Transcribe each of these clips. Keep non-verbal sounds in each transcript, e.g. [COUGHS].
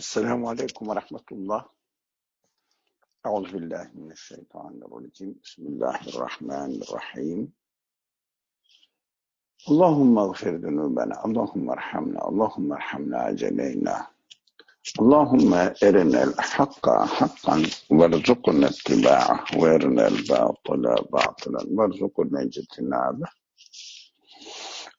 السلام عليكم ورحمة الله. أعوذ بالله من الشيطان الرجيم. بسم الله الرحمن الرحيم. اللهم اغفر ذنوبنا اللهم ارحمنا اللهم ارحمنا جميعنا. اللهم ارنا الحق حقا وارزقنا اتباعه وارنا الباطل باطلا وارزقنا اجتنابه.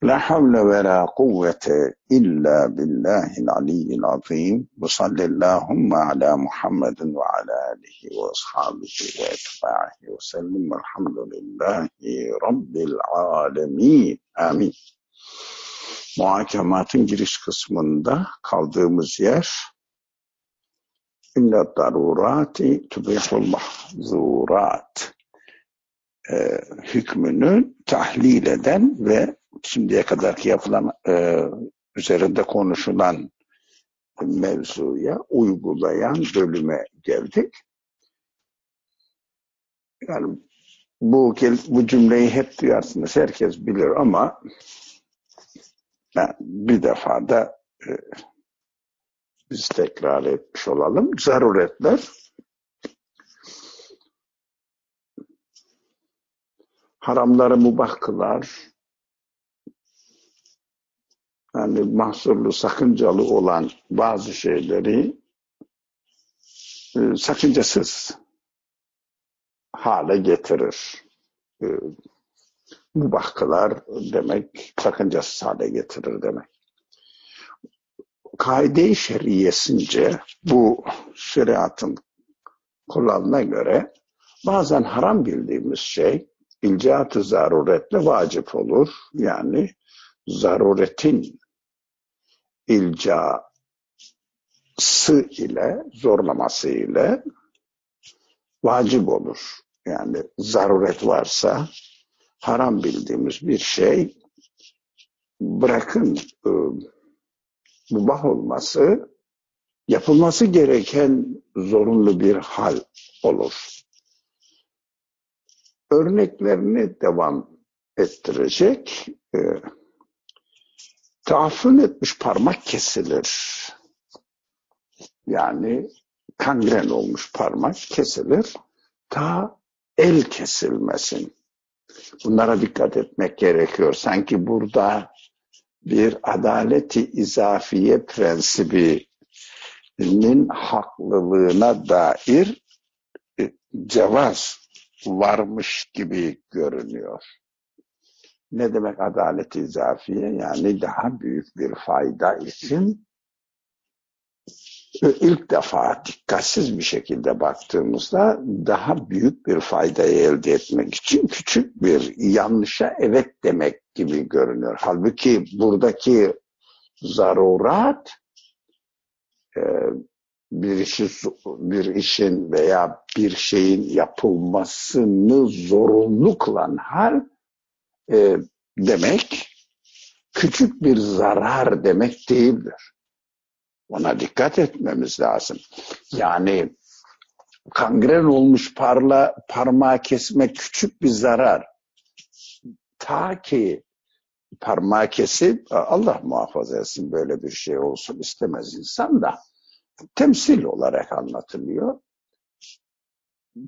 La havle ve la kuvvete illa billahil aliyyil azim. Ve sallillahumme ala Muhammedin ve ala alihi ve ashabihi ve etbaihi ve sellim. Velhamdülillahi Rabbil alemin. Amin. Muhakematın giriş kısmında kaldığımız yer İlla darurati tübihul mahzurat ee, hükmünü tahlil eden ve şimdiye kadarki yapılan e, üzerinde konuşulan mevzuya uygulayan bölüme geldik. Yani bu bu cümleyi hep duyarsınız, herkes bilir ama ben bir defa da e, biz tekrar etmiş olalım. Zaruretler haramları mubah kılar, yani mahsurlu, sakıncalı olan bazı şeyleri e, sakıncasız hale getirir. E, mubah kılar demek, sakıncasız hale getirir demek. Kaide-i şeriyesince bu şeriatın kuralına göre bazen haram bildiğimiz şey ilcaat-ı zaruretle vacip olur. Yani zaruretin ilcası ile, zorlaması ile vacip olur. Yani zaruret varsa haram bildiğimiz bir şey bırakın e, mubah olması yapılması gereken zorunlu bir hal olur. Örneklerini devam ettirecek. E, Taafun etmiş parmak kesilir. Yani kangren olmuş parmak kesilir. Ta el kesilmesin. Bunlara dikkat etmek gerekiyor. Sanki burada bir adaleti izafiye prensibinin haklılığına dair cevaz varmış gibi görünüyor. Ne demek adalet izafiye? Yani daha büyük bir fayda için ilk defa dikkatsiz bir şekilde baktığımızda daha büyük bir faydayı elde etmek için küçük bir yanlışa evet demek gibi görünüyor. Halbuki buradaki zarurat e, bir işi bir işin veya bir şeyin yapılmasını zorunlu kılan hal e, demek küçük bir zarar demek değildir. Ona dikkat etmemiz lazım. Yani kangren olmuş parla, parmağı kesmek küçük bir zarar. Ta ki parmağı kesip Allah muhafaza etsin böyle bir şey olsun istemez insan da temsil olarak anlatılıyor.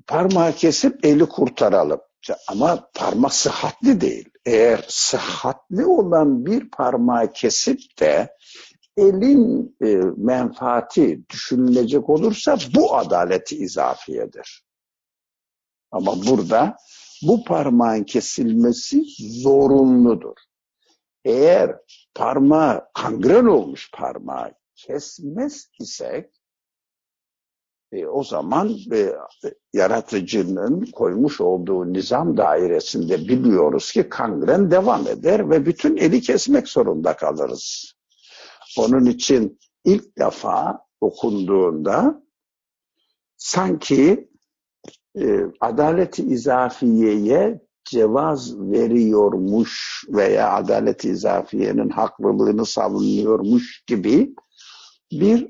Parmağı kesip eli kurtaralım. Ama parmak sıhhatli değil. Eğer sıhhatli olan bir parmağı kesip de elin e, menfaati düşünülecek olursa bu adaleti izafiyedir. Ama burada bu parmağın kesilmesi zorunludur. Eğer parmağı kangren olmuş parmağı kesmez isek e, o zaman e, yaratıcının koymuş olduğu nizam dairesinde biliyoruz ki kangren devam eder ve bütün eli kesmek zorunda kalırız. Onun için ilk defa okunduğunda sanki e, adaleti izafiyeye cevaz veriyormuş veya adalet izafiyenin haklılığını savunuyormuş gibi bir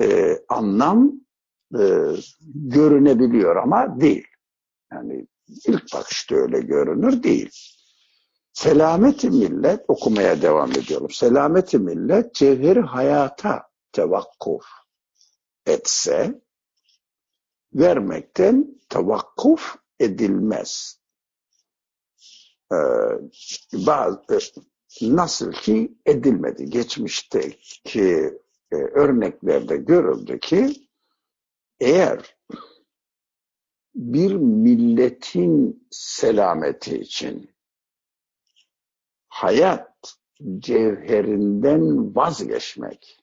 e, anlam e, görünebiliyor ama değil. Yani ilk bakışta öyle görünür değil. Selameti millet okumaya devam ediyorum. Selameti millet cevheri hayata tevakkuf etse vermekten tavakkuf edilmez. Ee, bazı, nasıl ki edilmedi. Geçmişteki e, örneklerde görüldü ki eğer bir milletin selameti için hayat cevherinden vazgeçmek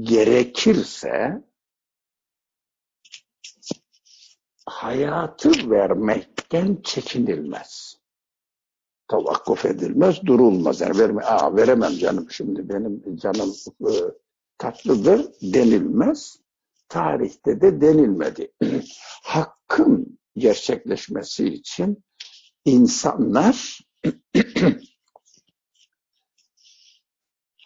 gerekirse hayatı vermekten çekinilmez. Tavakkuf edilmez, durulmaz. Yani verme, Aa, veremem canım şimdi benim canım e, tatlıdır denilmez. Tarihte de denilmedi. [CLEARS THROAT] Hakkın gerçekleşmesi için insanlar [CLEARS THROAT]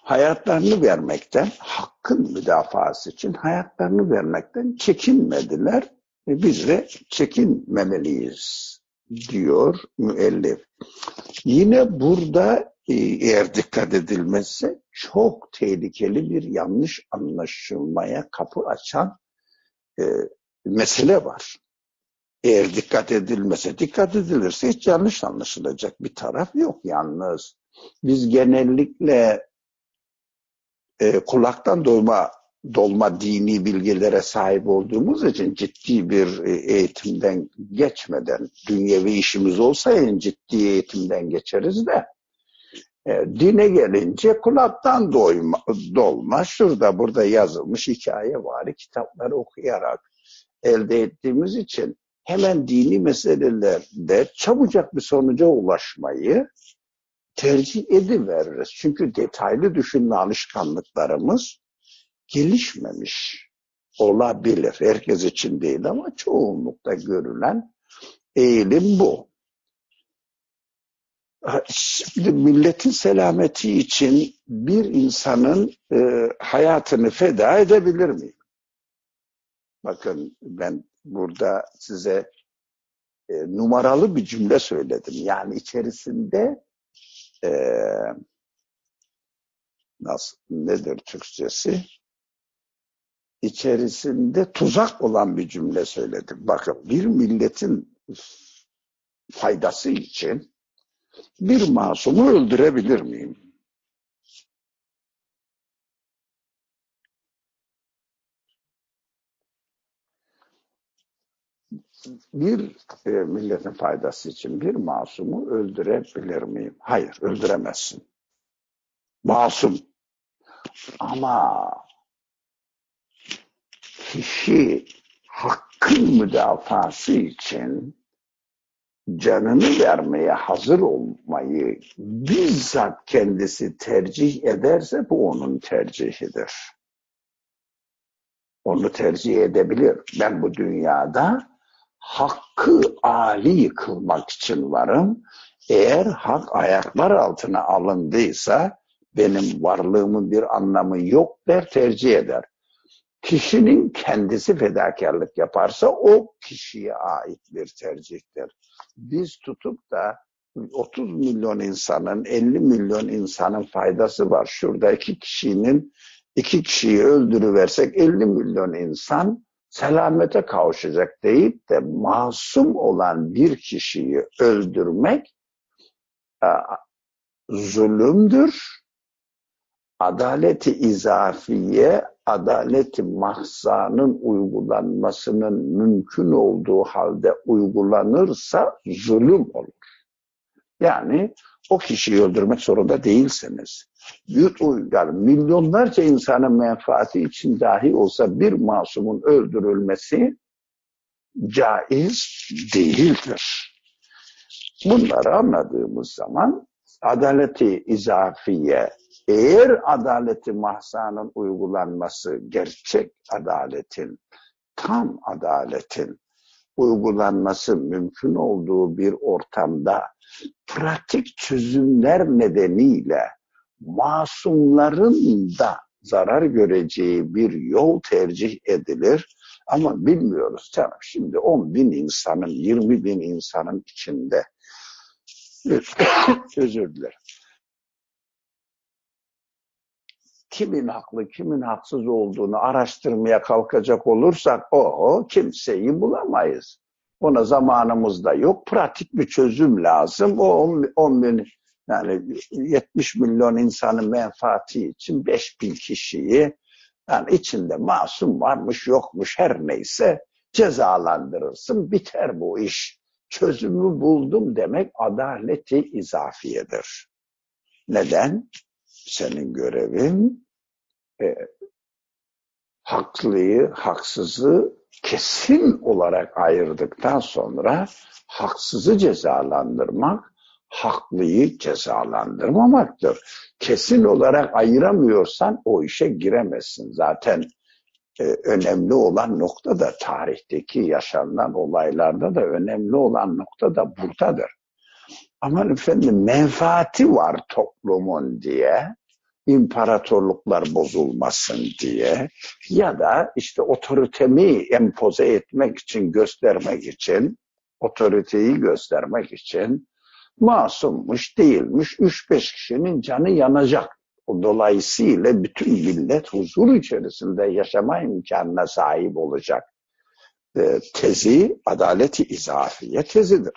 hayatlarını vermekten, hakkın müdafası için hayatlarını vermekten çekinmediler. Ve biz de çekinmemeliyiz diyor müellif. Yine burada e, eğer dikkat edilmezse çok tehlikeli bir yanlış anlaşılmaya kapı açan e, mesele var. Eğer dikkat edilmese, dikkat edilirse hiç yanlış anlaşılacak bir taraf yok yalnız. Biz genellikle e, kulaktan dolma dolma dini bilgilere sahip olduğumuz için ciddi bir e, eğitimden geçmeden dünyevi işimiz olsa en ciddi eğitimden geçeriz de e, dine gelince kulaktan doyma, dolma şurada burada yazılmış hikaye var kitapları okuyarak elde ettiğimiz için hemen dini meselelerde çabucak bir sonuca ulaşmayı tercih ediveririz. Çünkü detaylı düşünme alışkanlıklarımız gelişmemiş olabilir. Herkes için değil ama çoğunlukta görülen eğilim bu. Şimdi milletin selameti için bir insanın e, hayatını feda edebilir miyim? Bakın ben burada size e, numaralı bir cümle söyledim. Yani içerisinde e, nasıl nedir Türkçesi? içerisinde tuzak olan bir cümle söyledim. Bakın bir milletin faydası için bir masumu öldürebilir miyim? Bir e, milletin faydası için bir masumu öldürebilir miyim? Hayır, öldüremezsin. Masum. Ama kişi hakkın müdafası için canını vermeye hazır olmayı bizzat kendisi tercih ederse bu onun tercihidir. Onu tercih edebilir. Ben bu dünyada hakkı âli kılmak için varım. Eğer hak ayaklar altına alındıysa benim varlığımın bir anlamı yok der tercih eder kişinin kendisi fedakarlık yaparsa o kişiye ait bir tercihtir. Biz tutup da 30 milyon insanın 50 milyon insanın faydası var. Şurada iki kişinin iki kişiyi öldürüversek 50 milyon insan selamete kavuşacak deyip de masum olan bir kişiyi öldürmek zulümdür. Adaleti izafiye adaleti mahzanın uygulanmasının mümkün olduğu halde uygulanırsa zulüm olur. Yani o kişiyi öldürmek zorunda değilsiniz. Yani milyonlarca insanın menfaati için dahi olsa bir masumun öldürülmesi caiz değildir. Bunları anladığımız zaman adaleti izafiye eğer adaleti mahsanın uygulanması, gerçek adaletin, tam adaletin uygulanması mümkün olduğu bir ortamda pratik çözümler nedeniyle masumların da zarar göreceği bir yol tercih edilir. Ama bilmiyoruz canım şimdi 10 bin insanın, 20 bin insanın içinde [COUGHS] özür dilerim kimin haklı kimin haksız olduğunu araştırmaya kalkacak olursak o kimseyi bulamayız. Ona zamanımız da yok. Pratik bir çözüm lazım. O 10, 10 bin yani 70 milyon insanın menfaati için 5 bin kişiyi yani içinde masum varmış yokmuş her neyse cezalandırırsın. Biter bu iş. Çözümü buldum demek adaleti izafiyedir. Neden? Senin görevin e, haklıyı, haksızı kesin olarak ayırdıktan sonra haksızı cezalandırmak, haklıyı cezalandırmamaktır. Kesin olarak ayıramıyorsan o işe giremezsin. Zaten e, önemli olan nokta da tarihteki yaşanan olaylarda da önemli olan nokta da buradadır. Ama efendim menfaati var toplumun diye imparatorluklar bozulmasın diye ya da işte otoritemi empoze etmek için, göstermek için, otoriteyi göstermek için masummuş değilmiş 3-5 kişinin canı yanacak. Dolayısıyla bütün millet huzur içerisinde yaşama imkanına sahip olacak. E, tezi adaleti izafiye tezidir.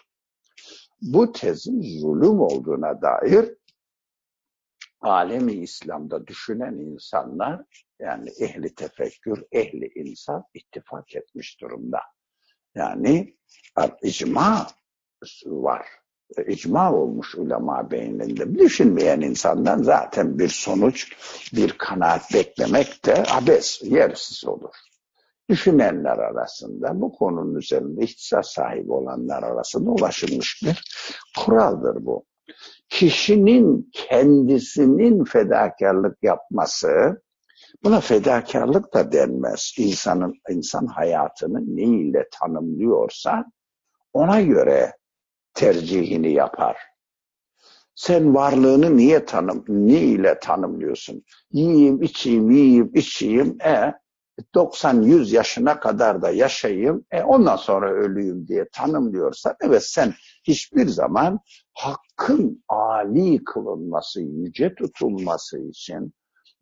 Bu tezin zulüm olduğuna dair alemi İslam'da düşünen insanlar yani ehli tefekkür, ehli insan ittifak etmiş durumda. Yani icma var. İcma olmuş ulema beyninde. Düşünmeyen insandan zaten bir sonuç, bir kanaat beklemek de abes, yersiz olur. Düşünenler arasında bu konunun üzerinde ihtisas sahibi olanlar arasında ulaşılmış bir kuraldır bu kişinin kendisinin fedakarlık yapması, buna fedakarlık da denmez. İnsanın, insan hayatını ne ile tanımlıyorsa ona göre tercihini yapar. Sen varlığını niye tanım, ne ile tanımlıyorsun? Yiyeyim, içeyim, yiyeyim, içeyim, e 90-100 yaşına kadar da yaşayayım, e ondan sonra ölüyüm diye tanımlıyorsan, evet sen hiçbir zaman hakkın âli kılınması, yüce tutulması için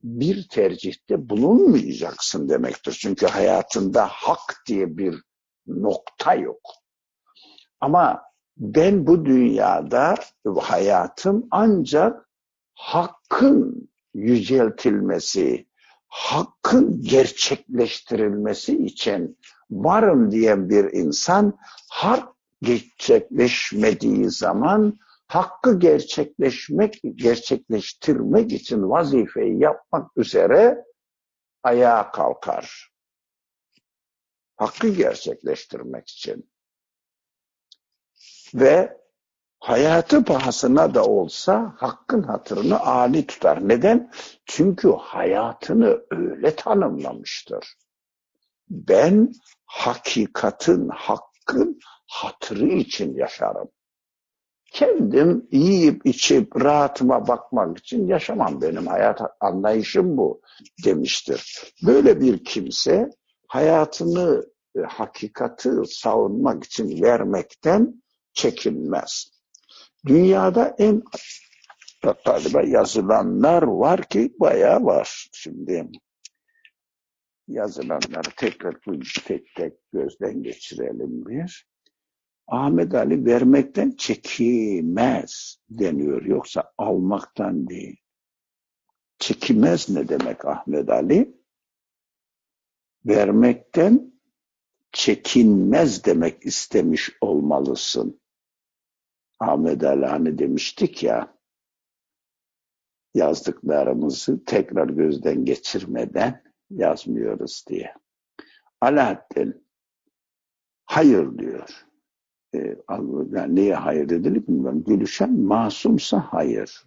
bir tercihte bulunmayacaksın demektir. Çünkü hayatında hak diye bir nokta yok. Ama ben bu dünyada hayatım ancak hakkın yüceltilmesi, hakkın gerçekleştirilmesi için varım diyen bir insan hak gerçekleşmediği zaman hakkı gerçekleşmek, gerçekleştirmek için vazifeyi yapmak üzere ayağa kalkar. Hakkı gerçekleştirmek için. Ve hayatı pahasına da olsa hakkın hatırını âli tutar. Neden? Çünkü hayatını öyle tanımlamıştır. Ben hakikatin, hakkın hatırı için yaşarım. Kendim yiyip içip rahatıma bakmak için yaşamam benim hayat anlayışım bu demiştir. Böyle bir kimse hayatını e, hakikati savunmak için vermekten çekinmez. Dünyada en galiba yazılanlar var ki bayağı var. Şimdi yazılanları tekrar tek tek gözden geçirelim bir. Ahmet Ali vermekten çekimez deniyor. Yoksa almaktan değil. Çekimez ne demek Ahmet Ali? Vermekten çekinmez demek istemiş olmalısın. Ahmet Ali hani demiştik ya yazdıklarımızı tekrar gözden geçirmeden yazmıyoruz diye. Alaaddin hayır diyor. Ee, yani neye hayır dediğini bilmiyorum. Gülüşen masumsa hayır.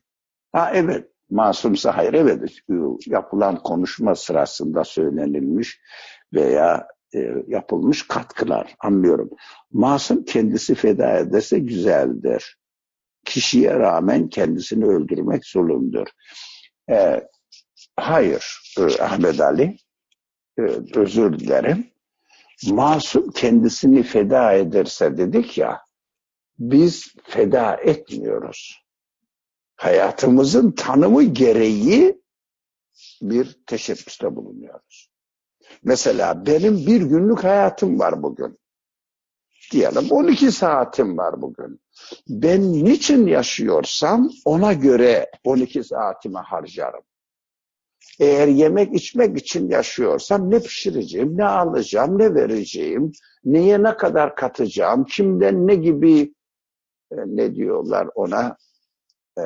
Ha evet masumsa hayır evet yapılan konuşma sırasında söylenilmiş veya e, yapılmış katkılar anlıyorum. Masum kendisi feda ederse güzeldir. Kişiye rağmen kendisini öldürmek zulümdür. E, hayır e, Ahmet Ali e, özür dilerim. Masum kendisini feda ederse dedik ya biz feda etmiyoruz. Hayatımızın tanımı gereği bir teşebbüste bulunuyoruz. Mesela benim bir günlük hayatım var bugün. Diyelim 12 saatim var bugün. Ben niçin yaşıyorsam ona göre 12 saatimi harcarım. Eğer yemek içmek için yaşıyorsam ne pişireceğim, ne alacağım, ne vereceğim, neye ne kadar katacağım, kimden ne gibi e, ne diyorlar ona e,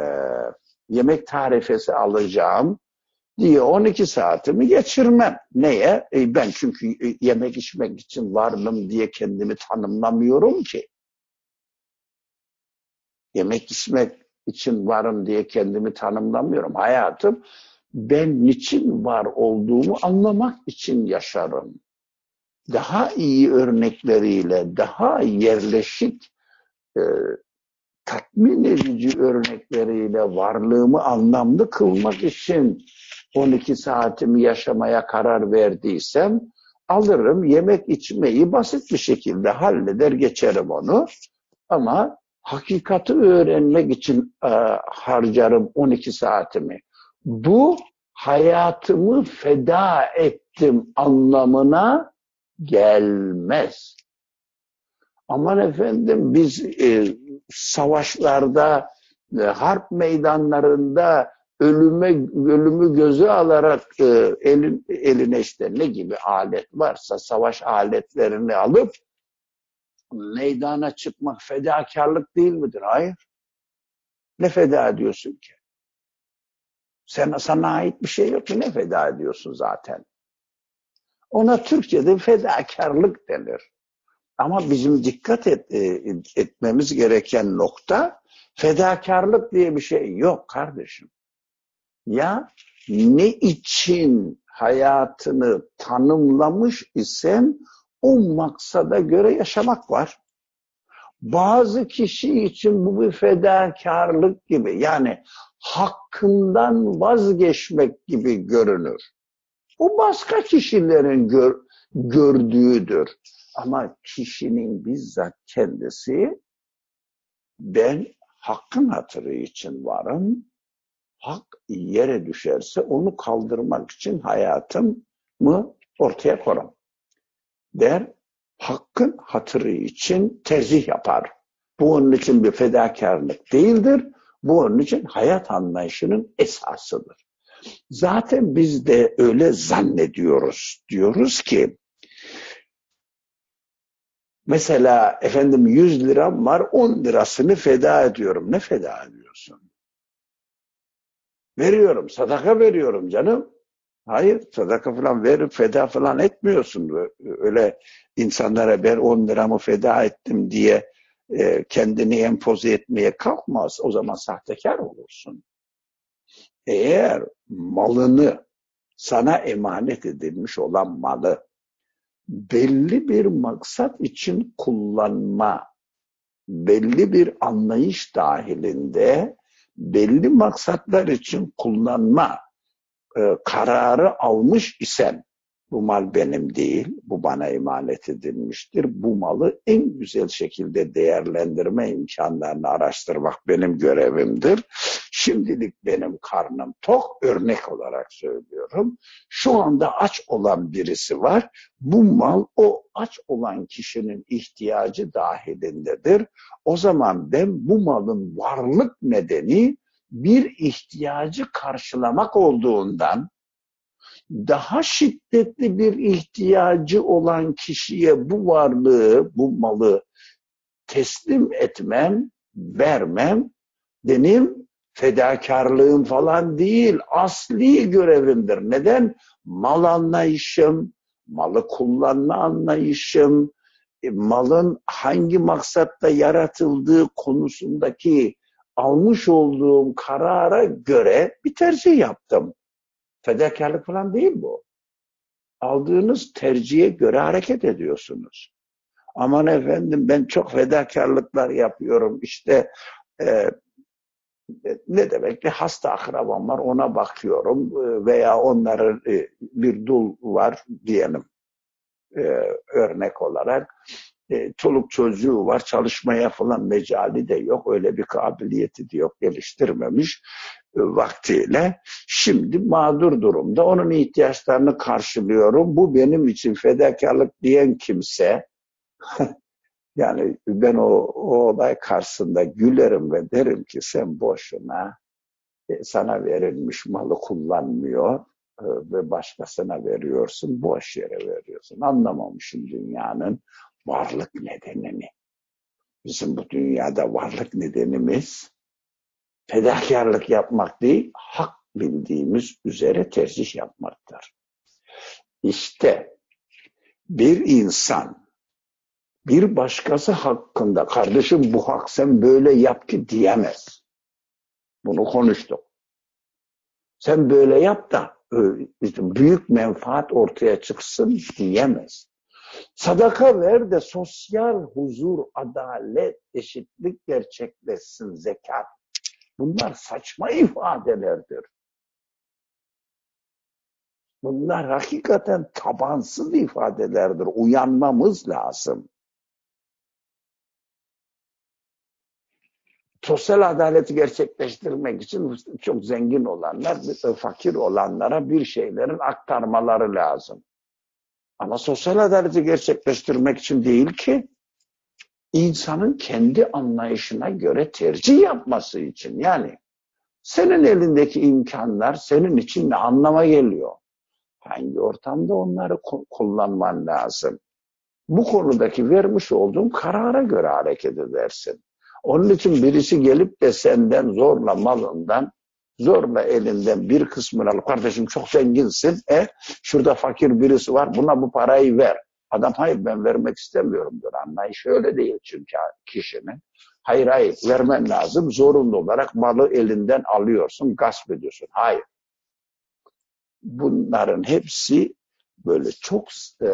yemek tarifesi alacağım diye 12 saatimi geçirmem. Neye? E, ben çünkü e, yemek içmek için varım diye kendimi tanımlamıyorum ki. Yemek içmek için varım diye kendimi tanımlamıyorum. Hayatım ben niçin var olduğumu anlamak için yaşarım. Daha iyi örnekleriyle, daha yerleşik, e, tatmin edici örnekleriyle varlığımı anlamlı kılmak için 12 saatimi yaşamaya karar verdiysem alırım yemek içmeyi basit bir şekilde halleder geçerim onu. Ama hakikati öğrenmek için e, harcarım 12 saatimi. Bu hayatımı feda ettim anlamına gelmez. Aman efendim biz e, savaşlarda, e, harp meydanlarında ölüme ölümü göze alarak e, elin, eline işte ne gibi alet varsa savaş aletlerini alıp meydana çıkmak fedakarlık değil midir? Hayır. Ne feda ediyorsun ki? Sen, sana ait bir şey yok ki ne feda ediyorsun zaten? Ona Türkçe'de fedakarlık denir. Ama bizim dikkat et, e, etmemiz gereken nokta fedakarlık diye bir şey yok kardeşim. Ya ne için hayatını tanımlamış isen o maksada göre yaşamak var. Bazı kişi için bu bir fedakarlık gibi yani hakkından vazgeçmek gibi görünür. O başka kişilerin gör, gördüğüdür. Ama kişinin bizzat kendisi ben hakkın hatırı için varım. Hak yere düşerse onu kaldırmak için hayatımı ortaya koyarım. Der, hakkın hatırı için tercih yapar. Bu onun için bir fedakarlık değildir. Bu onun için hayat anlayışının esasıdır. Zaten biz de öyle zannediyoruz. Diyoruz ki mesela efendim 100 liram var 10 lirasını feda ediyorum. Ne feda ediyorsun? Veriyorum, sadaka veriyorum canım. Hayır, sadaka falan verip feda falan etmiyorsun. Öyle insanlara ben 10 liramı feda ettim diye e, kendini empoze etmeye kalkmaz. O zaman sahtekar olursun. Eğer malını sana emanet edilmiş olan malı belli bir maksat için kullanma, belli bir anlayış dahilinde belli maksatlar için kullanma e, kararı almış isen bu mal benim değil, bu bana emanet edilmiştir. Bu malı en güzel şekilde değerlendirme imkanlarını araştırmak benim görevimdir. Şimdilik benim karnım tok, örnek olarak söylüyorum. Şu anda aç olan birisi var. Bu mal o aç olan kişinin ihtiyacı dahilindedir. O zaman ben bu malın varlık nedeni bir ihtiyacı karşılamak olduğundan daha şiddetli bir ihtiyacı olan kişiye bu varlığı, bu malı teslim etmem, vermem benim fedakarlığım falan değil, asli görevimdir. Neden? Mal anlayışım, malı kullanma anlayışım, e, malın hangi maksatta yaratıldığı konusundaki almış olduğum karara göre bir tercih yaptım. Fedakarlık falan değil bu. Aldığınız tercihe göre hareket ediyorsunuz. Aman efendim ben çok fedakarlıklar yapıyorum. İşte e, ne demek ki hasta akrabam var ona bakıyorum e, veya onların e, bir dul var diyelim e, örnek olarak e, çoluk çocuğu var çalışmaya falan mecali de yok öyle bir kabiliyeti de yok geliştirmemiş vaktiyle. Şimdi mağdur durumda. Onun ihtiyaçlarını karşılıyorum. Bu benim için fedakarlık diyen kimse [LAUGHS] yani ben o, o olay karşısında gülerim ve derim ki sen boşuna e, sana verilmiş malı kullanmıyor e, ve başkasına veriyorsun, boş yere veriyorsun. Anlamamışım dünyanın varlık nedenini. Bizim bu dünyada varlık nedenimiz fedakarlık yapmak değil, hak bildiğimiz üzere tercih yapmaktır. İşte bir insan bir başkası hakkında kardeşim bu hak sen böyle yap ki diyemez. Bunu konuştuk. Sen böyle yap da işte büyük menfaat ortaya çıksın diyemez. Sadaka ver de sosyal huzur, adalet, eşitlik gerçekleşsin zekat. Bunlar saçma ifadelerdir. Bunlar hakikaten tabansız ifadelerdir. Uyanmamız lazım. Sosyal adaleti gerçekleştirmek için çok zengin olanlar, fakir olanlara bir şeylerin aktarmaları lazım. Ama sosyal adaleti gerçekleştirmek için değil ki, insanın kendi anlayışına göre tercih yapması için. Yani senin elindeki imkanlar senin için ne anlama geliyor? Hangi ortamda onları kullanman lazım? Bu konudaki vermiş olduğum karara göre hareket edersin. Onun için birisi gelip de senden zorla malından, zorla elinden bir kısmını alıp kardeşim çok zenginsin, e şurada fakir birisi var buna bu parayı ver. Adam hayır ben vermek istemiyorumdur. Anlayış öyle değil çünkü kişinin. Hayır hayır vermen lazım. Zorunlu olarak malı elinden alıyorsun, gasp ediyorsun. Hayır. Bunların hepsi böyle çok e,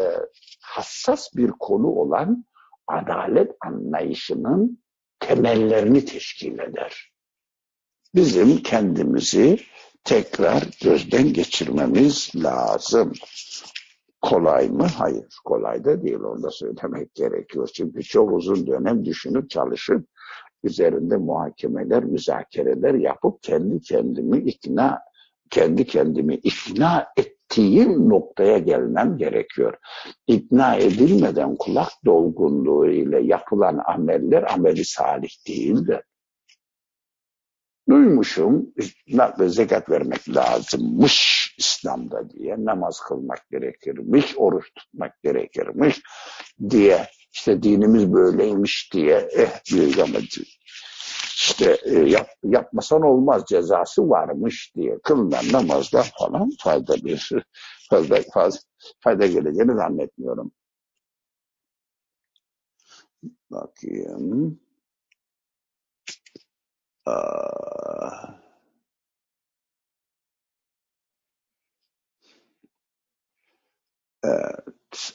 hassas bir konu olan adalet anlayışının temellerini teşkil eder. Bizim kendimizi tekrar gözden geçirmemiz lazım. Kolay mı? Hayır. Kolay da değil. Onu da söylemek gerekiyor. Çünkü çok uzun dönem düşünüp çalışıp üzerinde muhakemeler, müzakereler yapıp kendi kendimi ikna kendi kendimi ikna ettiğim noktaya gelmem gerekiyor. İkna edilmeden kulak dolgunluğu ile yapılan ameller ameli salih değildir. Duymuşum, zekat vermek lazımmış İslam'da diye, namaz kılmak gerekirmiş, oruç tutmak gerekirmiş diye, işte dinimiz böyleymiş diye, eh diyor ama işte e, yap, yapmasan olmaz cezası varmış diye kılınan namazda falan fayda bir [LAUGHS] fazla, fazla fayda geleceğini zannetmiyorum. Bakayım. Evet.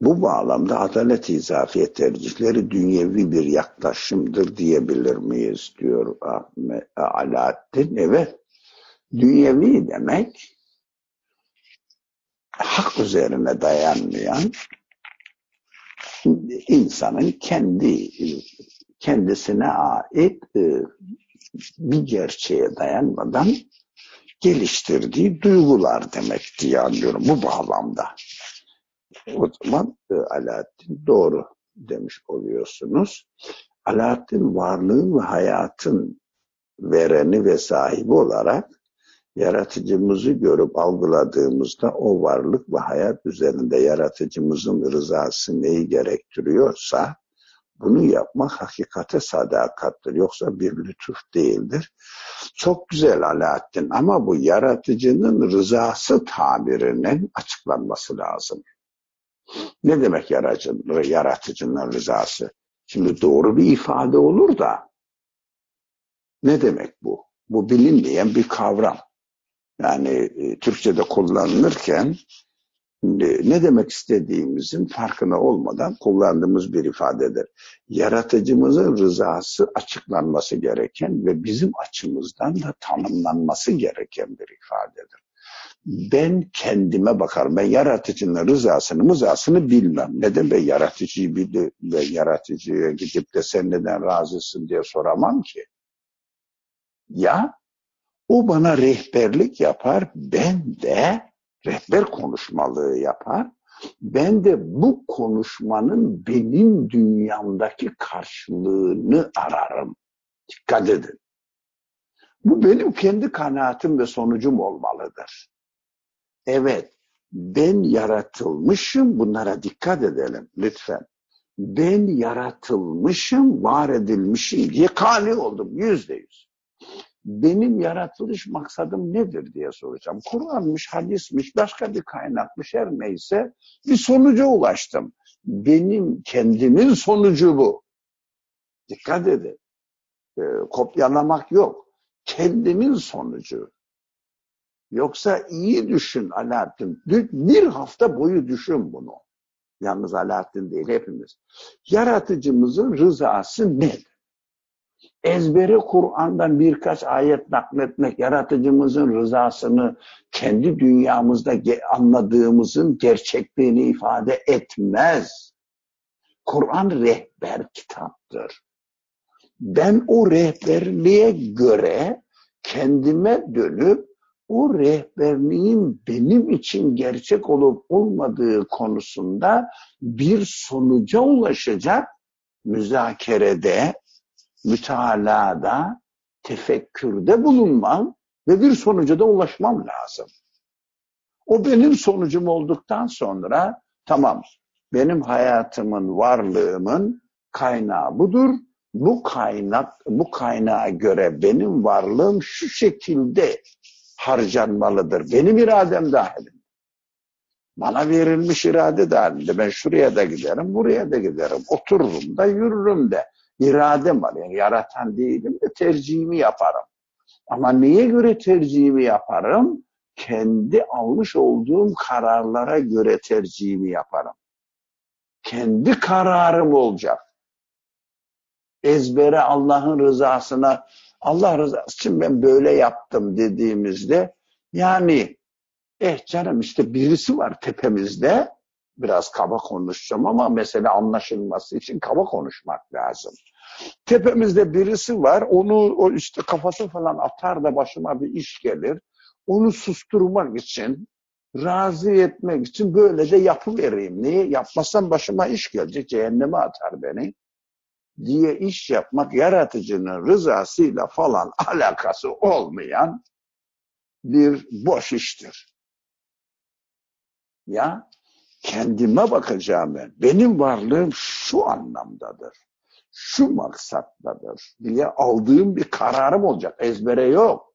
Bu bağlamda adalet izafiye tercihleri dünyevi bir yaklaşımdır diyebilir miyiz diyor Ahmet, Alaaddin. Evet, dünyevi demek hak üzerine dayanmayan insanın kendi kendisine ait e, bir gerçeğe dayanmadan geliştirdiği duygular demek diye anlıyorum bu bağlamda. O zaman e, Alaaddin doğru demiş oluyorsunuz. Alaaddin varlığın ve hayatın vereni ve sahibi olarak yaratıcımızı görüp algıladığımızda o varlık ve hayat üzerinde yaratıcımızın rızası neyi gerektiriyorsa bunu yapmak hakikate sadakattır. Yoksa bir lütuf değildir. Çok güzel Alaaddin ama bu yaratıcının rızası tabirinin açıklanması lazım. Ne demek yaratıcının, rızası? Şimdi doğru bir ifade olur da ne demek bu? Bu bilinmeyen bir kavram. Yani e, Türkçe'de kullanılırken ne demek istediğimizin farkına olmadan kullandığımız bir ifadedir. Yaratıcımızın rızası açıklanması gereken ve bizim açımızdan da tanımlanması gereken bir ifadedir ben kendime bakarım. Ben yaratıcının rızasını mızasını bilmem. Neden ben yaratıcıyı bildi ve yaratıcıya gidip de sen neden razısın diye soramam ki. Ya O bana rehberlik yapar, ben de rehber konuşmalığı yapar. Ben de bu konuşmanın benim dünyamdaki karşılığını ararım. Dikkat edin. Bu benim kendi kanaatim ve sonucum olmalıdır. Evet, ben yaratılmışım, bunlara dikkat edelim lütfen. Ben yaratılmışım, var edilmişim diye kani oldum yüzde yüz. Benim yaratılış maksadım nedir diye soracağım. Kur'an'mış, hadismiş, başka bir kaynakmış her neyse bir sonuca ulaştım. Benim kendimin sonucu bu. Dikkat edin. E, kopyalamak yok. Kendimin sonucu. Yoksa iyi düşün Alaaddin. Bir hafta boyu düşün bunu. Yalnız Alaaddin değil hepimiz. Yaratıcımızın rızası nedir? Ezberi Kur'an'dan birkaç ayet nakletmek, yaratıcımızın rızasını kendi dünyamızda anladığımızın gerçekliğini ifade etmez. Kur'an rehber kitaptır. Ben o rehberliğe göre kendime dönüp o rehberliğin benim için gerçek olup olmadığı konusunda bir sonuca ulaşacak müzakerede, mütalada, tefekkürde bulunmam ve bir sonuca da ulaşmam lazım. O benim sonucum olduktan sonra tamam benim hayatımın, varlığımın kaynağı budur. Bu kaynak, bu kaynağa göre benim varlığım şu şekilde harcanmalıdır. Benim iradem dahilinde. Bana verilmiş irade dahilinde. Ben şuraya da giderim, buraya da giderim. Otururum da, yürürüm de. İradem var. Yani yaratan değilim de tercihimi yaparım. Ama neye göre tercihimi yaparım? Kendi almış olduğum kararlara göre tercihimi yaparım. Kendi kararım olacak. Ezbere Allah'ın rızasına Allah rızası için ben böyle yaptım dediğimizde yani eh canım işte birisi var tepemizde biraz kaba konuşacağım ama mesele anlaşılması için kaba konuşmak lazım. Tepemizde birisi var onu o işte kafası falan atar da başıma bir iş gelir. Onu susturmak için razı etmek için böyle de yapıvereyim. Niye? Yapmazsam başıma iş gelecek. Cehenneme atar beni diye iş yapmak yaratıcının rızasıyla falan [LAUGHS] alakası olmayan bir boş iştir. Ya kendime bakacağım ben. Benim varlığım şu anlamdadır. Şu maksatladır diye aldığım bir kararım olacak. Ezbere yok.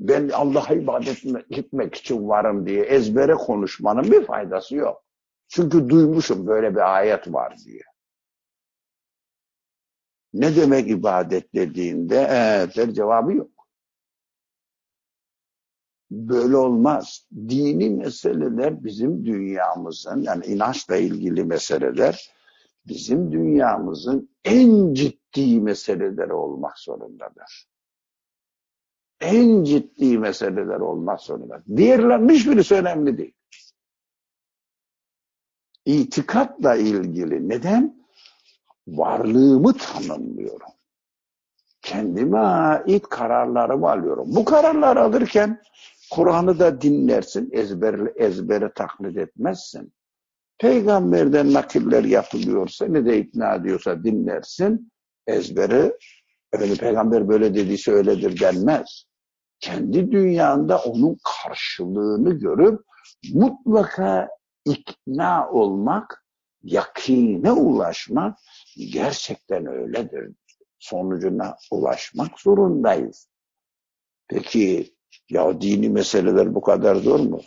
Ben Allah'a ibadet etmek için varım diye ezbere konuşmanın bir faydası yok. Çünkü duymuşum böyle bir ayet var diye. Ne demek ibadet dediğinde evet cevabı yok. Böyle olmaz. Dini meseleler bizim dünyamızın yani inançla ilgili meseleler bizim dünyamızın en ciddi meseleleri olmak zorundadır. En ciddi meseleler olmak zorunda. Diğerlerinin hiçbirisi önemli değil. İtikatla ilgili. Neden? varlığımı tanımlıyorum. Kendime ait kararlarımı alıyorum. Bu kararları alırken Kur'an'ı da dinlersin, ezber, ezbere taklit etmezsin. Peygamberden nakiller yapılıyorsa ne de ikna ediyorsa dinlersin, ezberi, efendim peygamber böyle dediyse öyledir denmez. Kendi dünyanda onun karşılığını görüp mutlaka ikna olmak, yakine ulaşmak gerçekten öyledir. Sonucuna ulaşmak zorundayız. Peki ya dini meseleler bu kadar zor mu?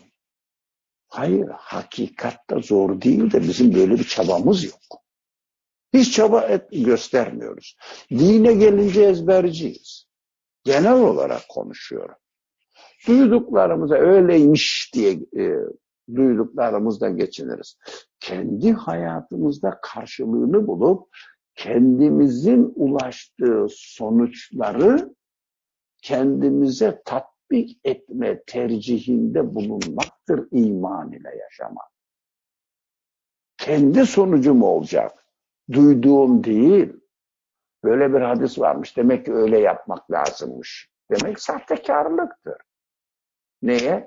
Hayır, hakikatta zor değil de bizim böyle bir çabamız yok. Hiç çaba et, göstermiyoruz. Dine gelince ezberciyiz. Genel olarak konuşuyorum. Duyduklarımıza öyleymiş diye e, duyduklarımızla geçiniriz. Kendi hayatımızda karşılığını bulup kendimizin ulaştığı sonuçları kendimize tatbik etme tercihinde bulunmaktır iman ile yaşamak. Kendi sonucum olacak. Duyduğum değil. Böyle bir hadis varmış. Demek ki öyle yapmak lazımmış. demek sahtekarlıktır. Neye?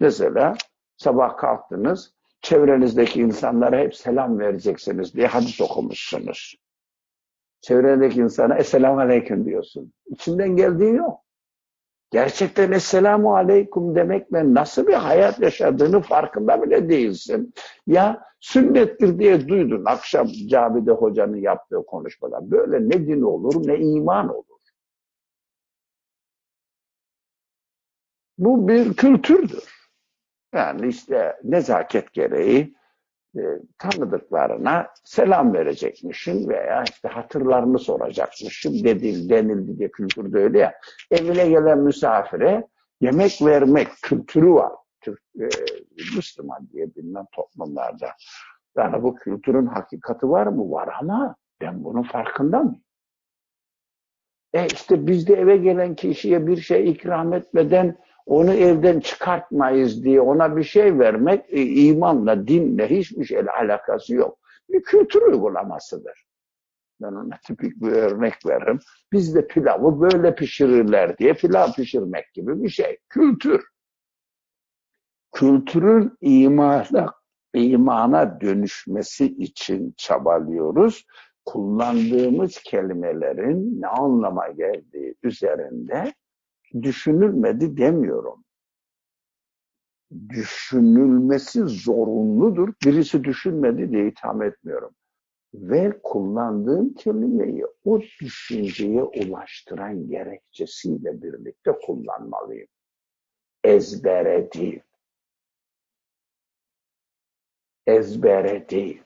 Mesela sabah kalktınız, çevrenizdeki insanlara hep selam vereceksiniz diye hadis okumuşsunuz. Çevrendeki insana Esselamu Aleyküm diyorsun. İçinden geldiği yok. Gerçekten Esselamu Aleyküm demekle nasıl bir hayat yaşadığını farkında bile değilsin. Ya sünnettir diye duydun akşam camide hocanın yaptığı konuşmadan. Böyle ne din olur ne iman olur. Bu bir kültürdür. Yani işte nezaket gereği e, tanıdıklarına selam verecekmişim veya işte hatırlarını soracakmışım dedil, denildi diye kültürde öyle ya. Evine gelen misafire yemek vermek kültürü var. Türk, e, Müslüman diye bilinen toplumlarda. Yani bu kültürün hakikati var mı? Var ama ben bunun farkında mıyım? E işte biz de eve gelen kişiye bir şey ikram etmeden onu evden çıkartmayız diye ona bir şey vermek e, imanla, dinle hiçbir şeyle alakası yok. Bir kültür uygulamasıdır. Ben ona tipik bir örnek veririm. Bizde pilavı böyle pişirirler diye pilav pişirmek gibi bir şey. Kültür. Kültürün imana, imana dönüşmesi için çabalıyoruz. Kullandığımız kelimelerin ne anlama geldiği üzerinde düşünülmedi demiyorum. Düşünülmesi zorunludur. Birisi düşünmedi diye itham etmiyorum. Ve kullandığım kelimeyi o düşünceye ulaştıran gerekçesiyle birlikte kullanmalıyım. Ezbere değil. Ezbere değil.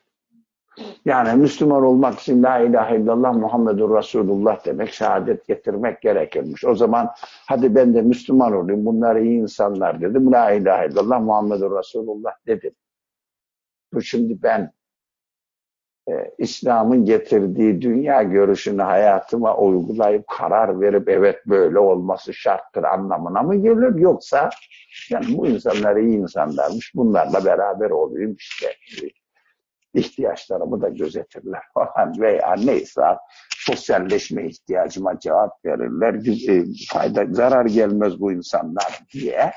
Yani Müslüman olmak için la ilahe illallah Muhammedur Resulullah demek, şehadet getirmek gerekirmiş. O zaman hadi ben de Müslüman olayım, bunlar iyi insanlar dedim. La ilahe illallah Muhammedur Resulullah dedim. Bu şimdi ben e, İslam'ın getirdiği dünya görüşünü hayatıma uygulayıp karar verip evet böyle olması şarttır anlamına mı gelir? Yoksa yani bu insanlar iyi insanlarmış, bunlarla beraber olayım işte ihtiyaçlarımı da gözetirler falan veya neyse sosyalleşme ihtiyacıma cevap verirler. E, fayda, zarar gelmez bu insanlar diye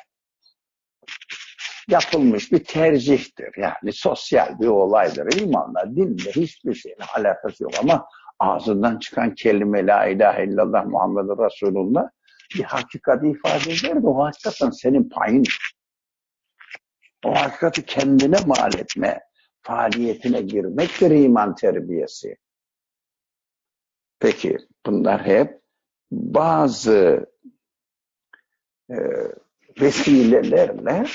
yapılmış bir tercihtir. Yani sosyal bir olaydır. İmanla, dinle hiçbir şeyle alakası yok ama ağzından çıkan kelime la ilahe illallah Muhammed Resulullah bir hakikati ifade eder de o hakikaten senin payın. O hakikati kendine mal etme faaliyetine girmektir iman terbiyesi. Peki bunlar hep bazı e, vesilelerle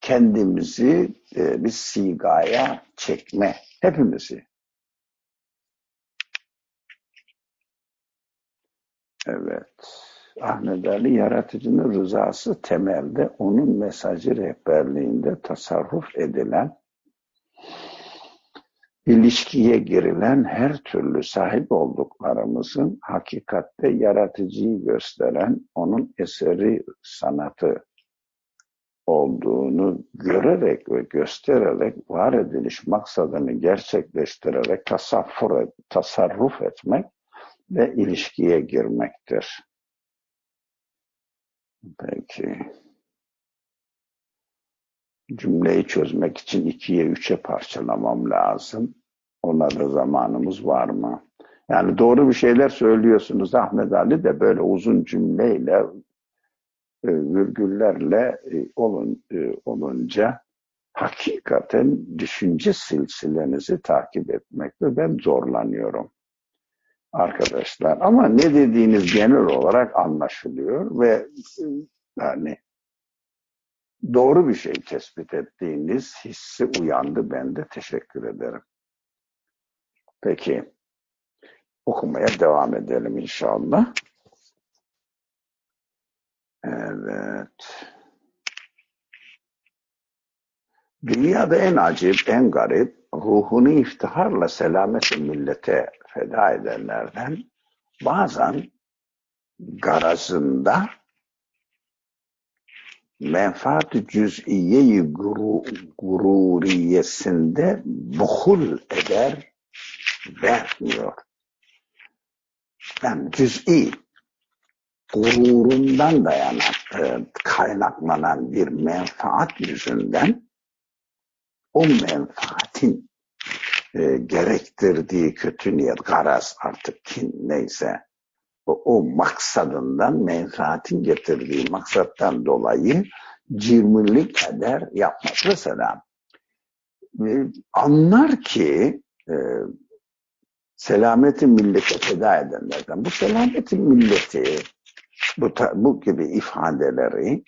kendimizi e, bir sigaya çekme. Hepimizi. Evet. Ahmet Ali yaratıcının rızası temelde onun mesajı rehberliğinde tasarruf edilen ilişkiye girilen her türlü sahip olduklarımızın hakikatte yaratıcıyı gösteren onun eseri sanatı olduğunu görerek ve göstererek var ediliş maksadını gerçekleştirerek tasarruf, tasarruf etmek ve ilişkiye girmektir. Peki cümleyi çözmek için ikiye üçe parçalamam lazım. Ona da zamanımız var mı? Yani doğru bir şeyler söylüyorsunuz Ahmet Ali de böyle uzun cümleyle e, virgüllerle e, olun, e, olunca hakikaten düşünce silsilenizi takip etmekte ben zorlanıyorum arkadaşlar. Ama ne dediğiniz genel olarak anlaşılıyor ve yani doğru bir şey tespit ettiğiniz hissi uyandı bende. Teşekkür ederim. Peki. Okumaya devam edelim inşallah. Evet. Dünyada en acip, en garip, ruhunu iftiharla selamet millete feda edenlerden bazen garazında menfaat-ı cüz'iye-i gururiyesinde buhul eder, vermiyor. Yani cüz'i gururundan dayanan, e, kaynaklanan bir menfaat yüzünden o menfaatin e, gerektirdiği kötü niyet, garaz artık kin neyse o, maksadından, menfaatin getirdiği maksattan dolayı cimrilik eder yapmaz. Mesela e, anlar ki e, selameti millete feda edenlerden. Bu selameti milleti bu, bu gibi ifadeleri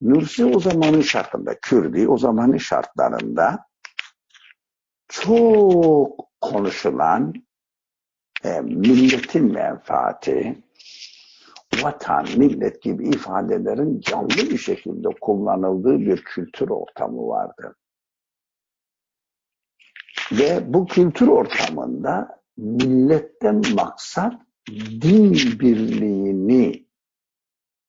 Nursi o zamanın şartında, Kürdi o zamanın şartlarında çok konuşulan e, milletin menfaati, vatan, millet gibi ifadelerin canlı bir şekilde kullanıldığı bir kültür ortamı vardı. Ve bu kültür ortamında milletten maksat din birliğini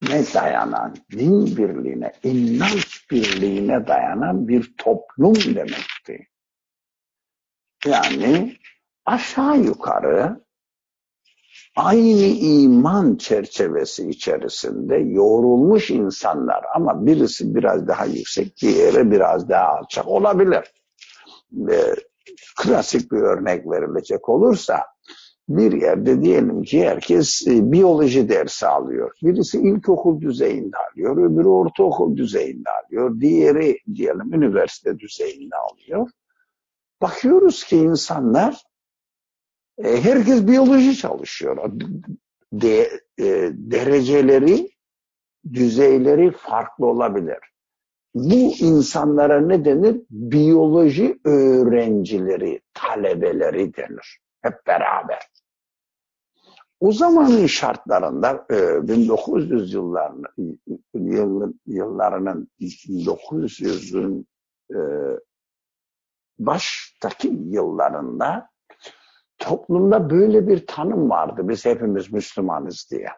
ne dayanan, din birliğine, inanç birliğine dayanan bir toplum demekti. Yani aşağı yukarı aynı iman çerçevesi içerisinde yoğrulmuş insanlar ama birisi biraz daha yüksek, diğeri biraz daha alçak olabilir. Ee, klasik bir örnek verilecek olursa bir yerde diyelim ki herkes e, biyoloji dersi alıyor. Birisi ilkokul düzeyinde alıyor, öbürü ortaokul düzeyinde alıyor, diğeri diyelim üniversite düzeyinde alıyor. Bakıyoruz ki insanlar e, herkes biyoloji çalışıyor. De, e, dereceleri, düzeyleri farklı olabilir. Bu insanlara ne denir? Biyoloji öğrencileri, talebeleri denir. Hep beraber. O zamanın şartlarında 1900 yıllarının, yıllarının 1900'ün baştaki yıllarında toplumda böyle bir tanım vardı. Biz hepimiz Müslümanız diye.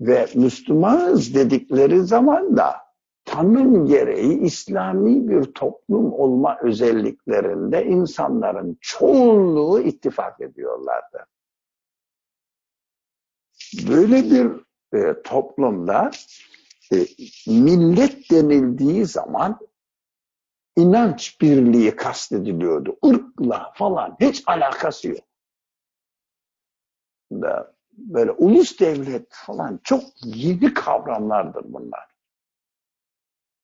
Ve Müslümanız dedikleri zaman da tanım gereği İslami bir toplum olma özelliklerinde insanların çoğunluğu ittifak ediyorlardı. Böyle bir e, toplumda e, millet denildiği zaman inanç birliği kastediliyordu. Irkla falan hiç alakası yok. Böyle ulus devlet falan çok yeni kavramlardır bunlar.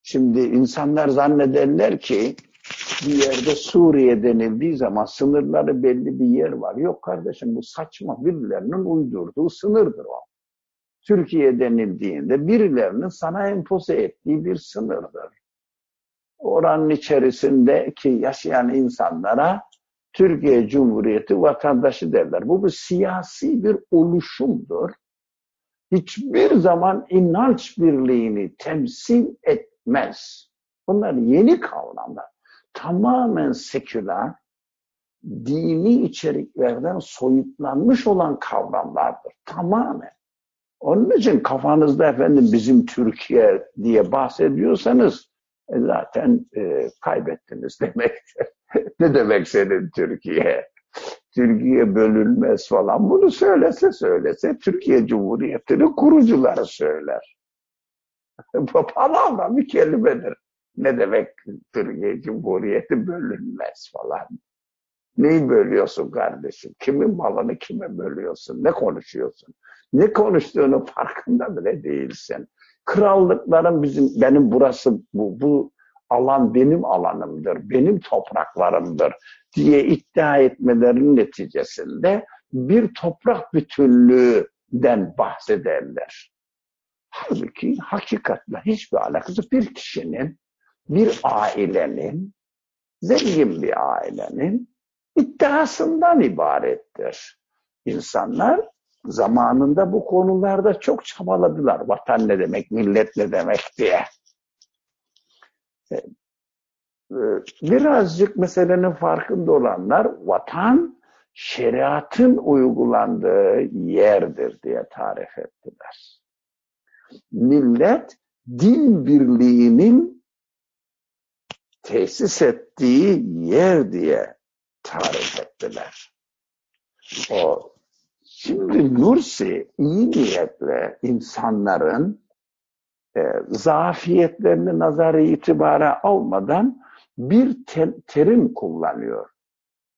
Şimdi insanlar zannederler ki bir yerde Suriye denildiği zaman sınırları belli bir yer var. Yok kardeşim bu saçma birilerinin uydurduğu sınırdır o. Türkiye denildiğinde birilerinin sana empoze ettiği bir sınırdır oranın içerisindeki yaşayan insanlara Türkiye Cumhuriyeti vatandaşı derler. Bu bir siyasi bir oluşumdur. Hiçbir zaman inanç birliğini temsil etmez. Bunlar yeni kavramlar. Tamamen seküler, dini içeriklerden soyutlanmış olan kavramlardır. Tamamen. Onun için kafanızda efendim bizim Türkiye diye bahsediyorsanız e, zaten e, kaybettiniz [LAUGHS] demektir. ne demek senin Türkiye? Türkiye bölünmez falan. Bunu söylese söylese Türkiye Cumhuriyeti'nin kurucuları söyler. [LAUGHS] Palavra bir kelimedir. Ne demek Türkiye Cumhuriyeti bölünmez falan. Neyi bölüyorsun kardeşim? Kimin malını kime bölüyorsun? Ne konuşuyorsun? Ne konuştuğunu farkında bile değilsin krallıkların bizim benim burası bu, bu alan benim alanımdır, benim topraklarımdır diye iddia etmelerinin neticesinde bir toprak bütünlüğünden bahsederler. Halbuki hakikatle hiçbir alakası bir kişinin, bir ailenin, zengin bir ailenin iddiasından ibarettir. İnsanlar zamanında bu konularda çok çabaladılar. Vatan ne demek, millet ne demek diye. E, e, birazcık meselenin farkında olanlar vatan şeriatın uygulandığı yerdir diye tarif ettiler. Millet din birliğinin tesis ettiği yer diye tarif ettiler. O Şimdi Nursi iyi niyetle insanların e, zafiyetlerini nazarı itibara almadan bir te terim kullanıyor.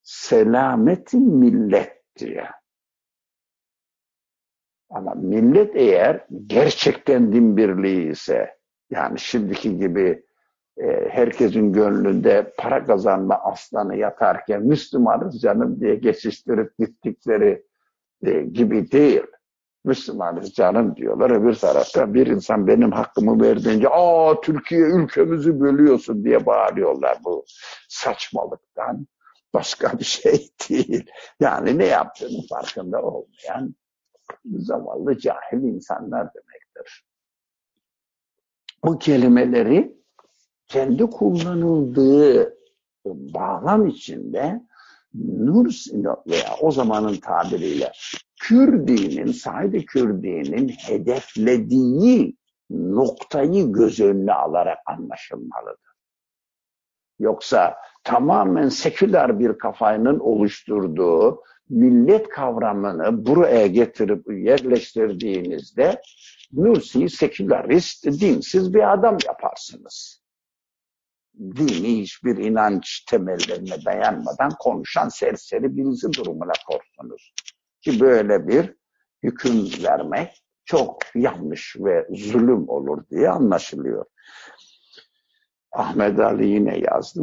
Selameti millet diye. Ama millet eğer gerçekten din birliği ise yani şimdiki gibi e, herkesin gönlünde para kazanma aslanı yatarken Müslümanız canım diye geçiştirip gittikleri e, gibi değil. Müslümanız canım diyorlar. Öbür tarafta bir insan benim hakkımı verdiğince aa Türkiye ülkemizi bölüyorsun diye bağırıyorlar bu saçmalıktan. Başka bir şey [LAUGHS] değil. Yani ne yaptığını farkında olmayan zavallı cahil insanlar demektir. Bu kelimeleri kendi kullanıldığı bağlam içinde Nur veya o zamanın tabiriyle Kürdinin, Said Kürdinin hedeflediği noktayı göz önüne alarak anlaşılmalıdır. Yoksa tamamen seküler bir kafanın oluşturduğu millet kavramını buraya getirip yerleştirdiğinizde Nursi'yi sekülerist, dinsiz bir adam yaparsınız. Dini hiçbir inanç temellerine dayanmadan konuşan serseri birisi durumuna korktunuz. Ki böyle bir hüküm vermek çok yanlış ve zulüm olur diye anlaşılıyor. Ahmet Ali yine yazdı.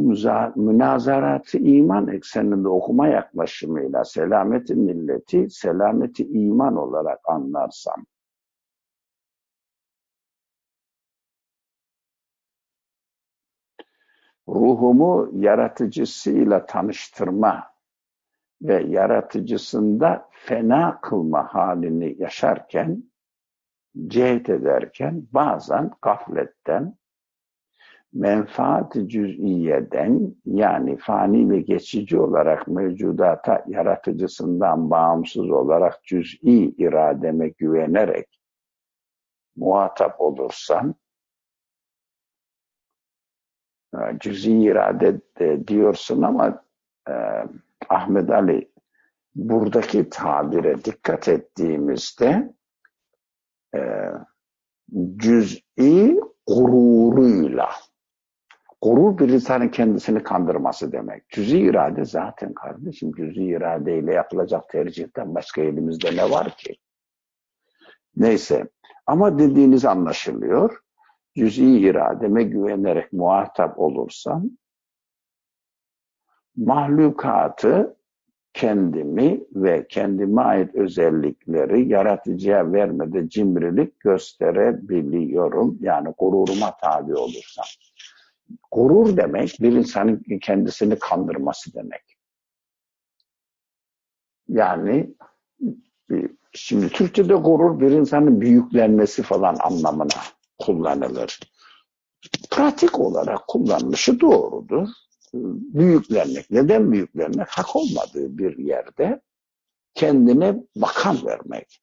Münazaratı iman ekseninde okuma yaklaşımıyla selameti milleti, selameti iman olarak anlarsam, ruhumu yaratıcısıyla tanıştırma ve yaratıcısında fena kılma halini yaşarken, cihet ederken bazen gafletten, menfaat cüz'iyeden yani fani ve geçici olarak mevcudata yaratıcısından bağımsız olarak cüz'i irademe güvenerek muhatap olursam cüz'i irade diyorsun ama e, Ahmet Ali buradaki tabire dikkat ettiğimizde e, cüz'i gururuyla Gurur bir insanın kendisini kandırması demek. Cüzi irade zaten kardeşim. Cüzi iradeyle yapılacak tercihten başka elimizde ne var ki? Neyse. Ama dediğiniz anlaşılıyor. Cüzi irademe güvenerek muhatap olursam mahlukatı kendimi ve kendime ait özellikleri yaratıcıya vermede cimrilik gösterebiliyorum. Yani gururuma tabi olursam. Gurur demek bir insanın kendisini kandırması demek. Yani şimdi Türkçe'de gurur bir insanın büyüklenmesi falan anlamına kullanılır. Pratik olarak kullanılışı doğrudur. Büyüklenmek. Neden büyüklenmek? Hak olmadığı bir yerde kendine makam vermek.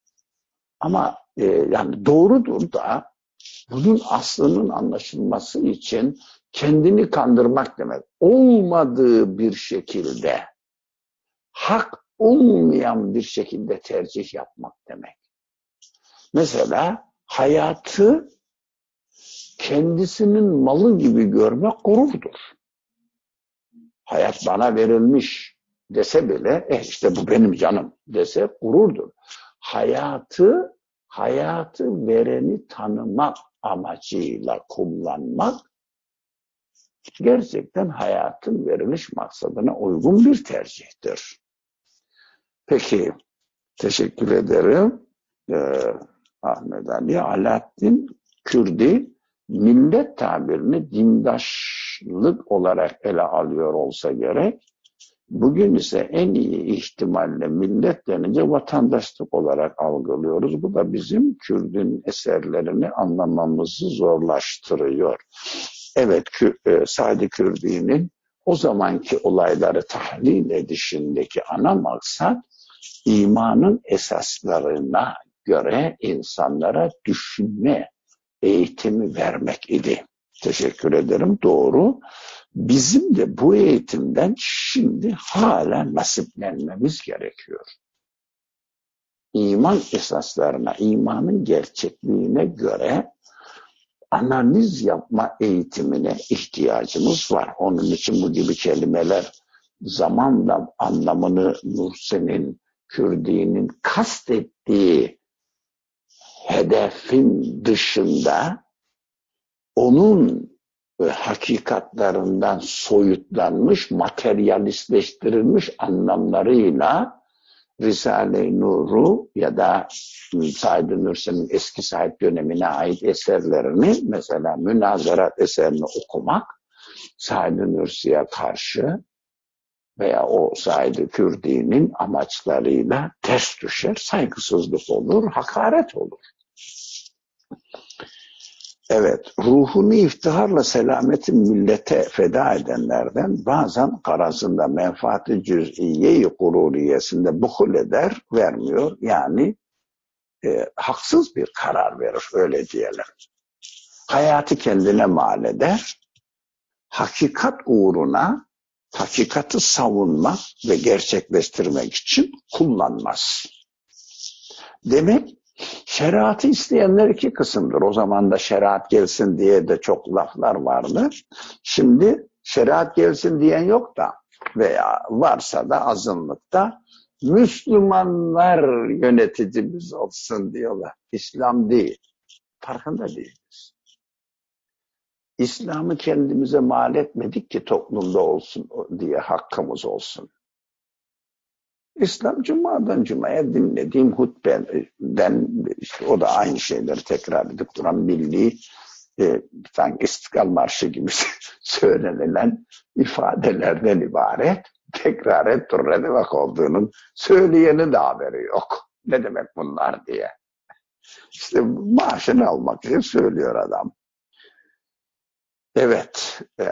Ama e, yani doğrudur da bunun aslının anlaşılması için kendini kandırmak demek. Olmadığı bir şekilde, hak olmayan bir şekilde tercih yapmak demek. Mesela hayatı kendisinin malı gibi görmek gururdur. Hayat bana verilmiş dese bile, eh işte bu benim canım dese gururdur. Hayatı, hayatı vereni tanımak amacıyla kullanmak gerçekten hayatın veriliş maksadına uygun bir tercihtir. Peki, teşekkür ederim. Ee, Ahmet Ali Alaaddin Kürdi millet tabirini dindaşlık olarak ele alıyor olsa gerek. Bugün ise en iyi ihtimalle millet denince vatandaşlık olarak algılıyoruz. Bu da bizim Kürdün eserlerini anlamamızı zorlaştırıyor. Evet, e, Sadi Kürdi'nin o zamanki olayları tahlil edişindeki ana maksat imanın esaslarına göre insanlara düşünme eğitimi vermek idi. Teşekkür ederim. Doğru. Bizim de bu eğitimden şimdi hala nasiplenmemiz gerekiyor. iman esaslarına, imanın gerçekliğine göre analiz yapma eğitimine ihtiyacımız var. Onun için bu gibi kelimeler zamanla anlamını Nursen'in, Kürdi'nin kastettiği hedefin dışında onun e, hakikatlerinden soyutlanmış, materyalistleştirilmiş anlamlarıyla Risale-i Nur'u ya da Said Nursi'nin eski sahip dönemine ait eserlerini mesela münazarat eserini okumak Said Nursi'ye karşı veya o Said Kürdi'nin amaçlarıyla ters düşer, saygısızlık olur, hakaret olur. Evet, ruhunu iftiharla selameti millete feda edenlerden bazen karazında menfaati cüz'iye-i gururiyesinde buhul eder, vermiyor. Yani e, haksız bir karar verir, öyle diyelim. Hayatı kendine mal eder, hakikat uğruna hakikati savunmak ve gerçekleştirmek için kullanmaz. Demek Şeriatı isteyenler iki kısımdır. O zaman da şeriat gelsin diye de çok laflar vardı. Şimdi şeriat gelsin diyen yok da veya varsa da azınlıkta Müslümanlar yöneticimiz olsun diyorlar. İslam değil. Farkında değiliz. İslam'ı kendimize mal etmedik ki toplumda olsun diye hakkımız olsun. İslam cumadan cumaya dinlediğim hutbeden işte o da aynı şeyleri tekrar edip duran milli e, sanki İstiklal Marşı gibi [LAUGHS] söylenilen ifadelerden ibaret tekrar et dur ne demek olduğunun söyleyeni de haberi yok. Ne demek bunlar diye. İşte maaşını almak için söylüyor adam. Evet. E,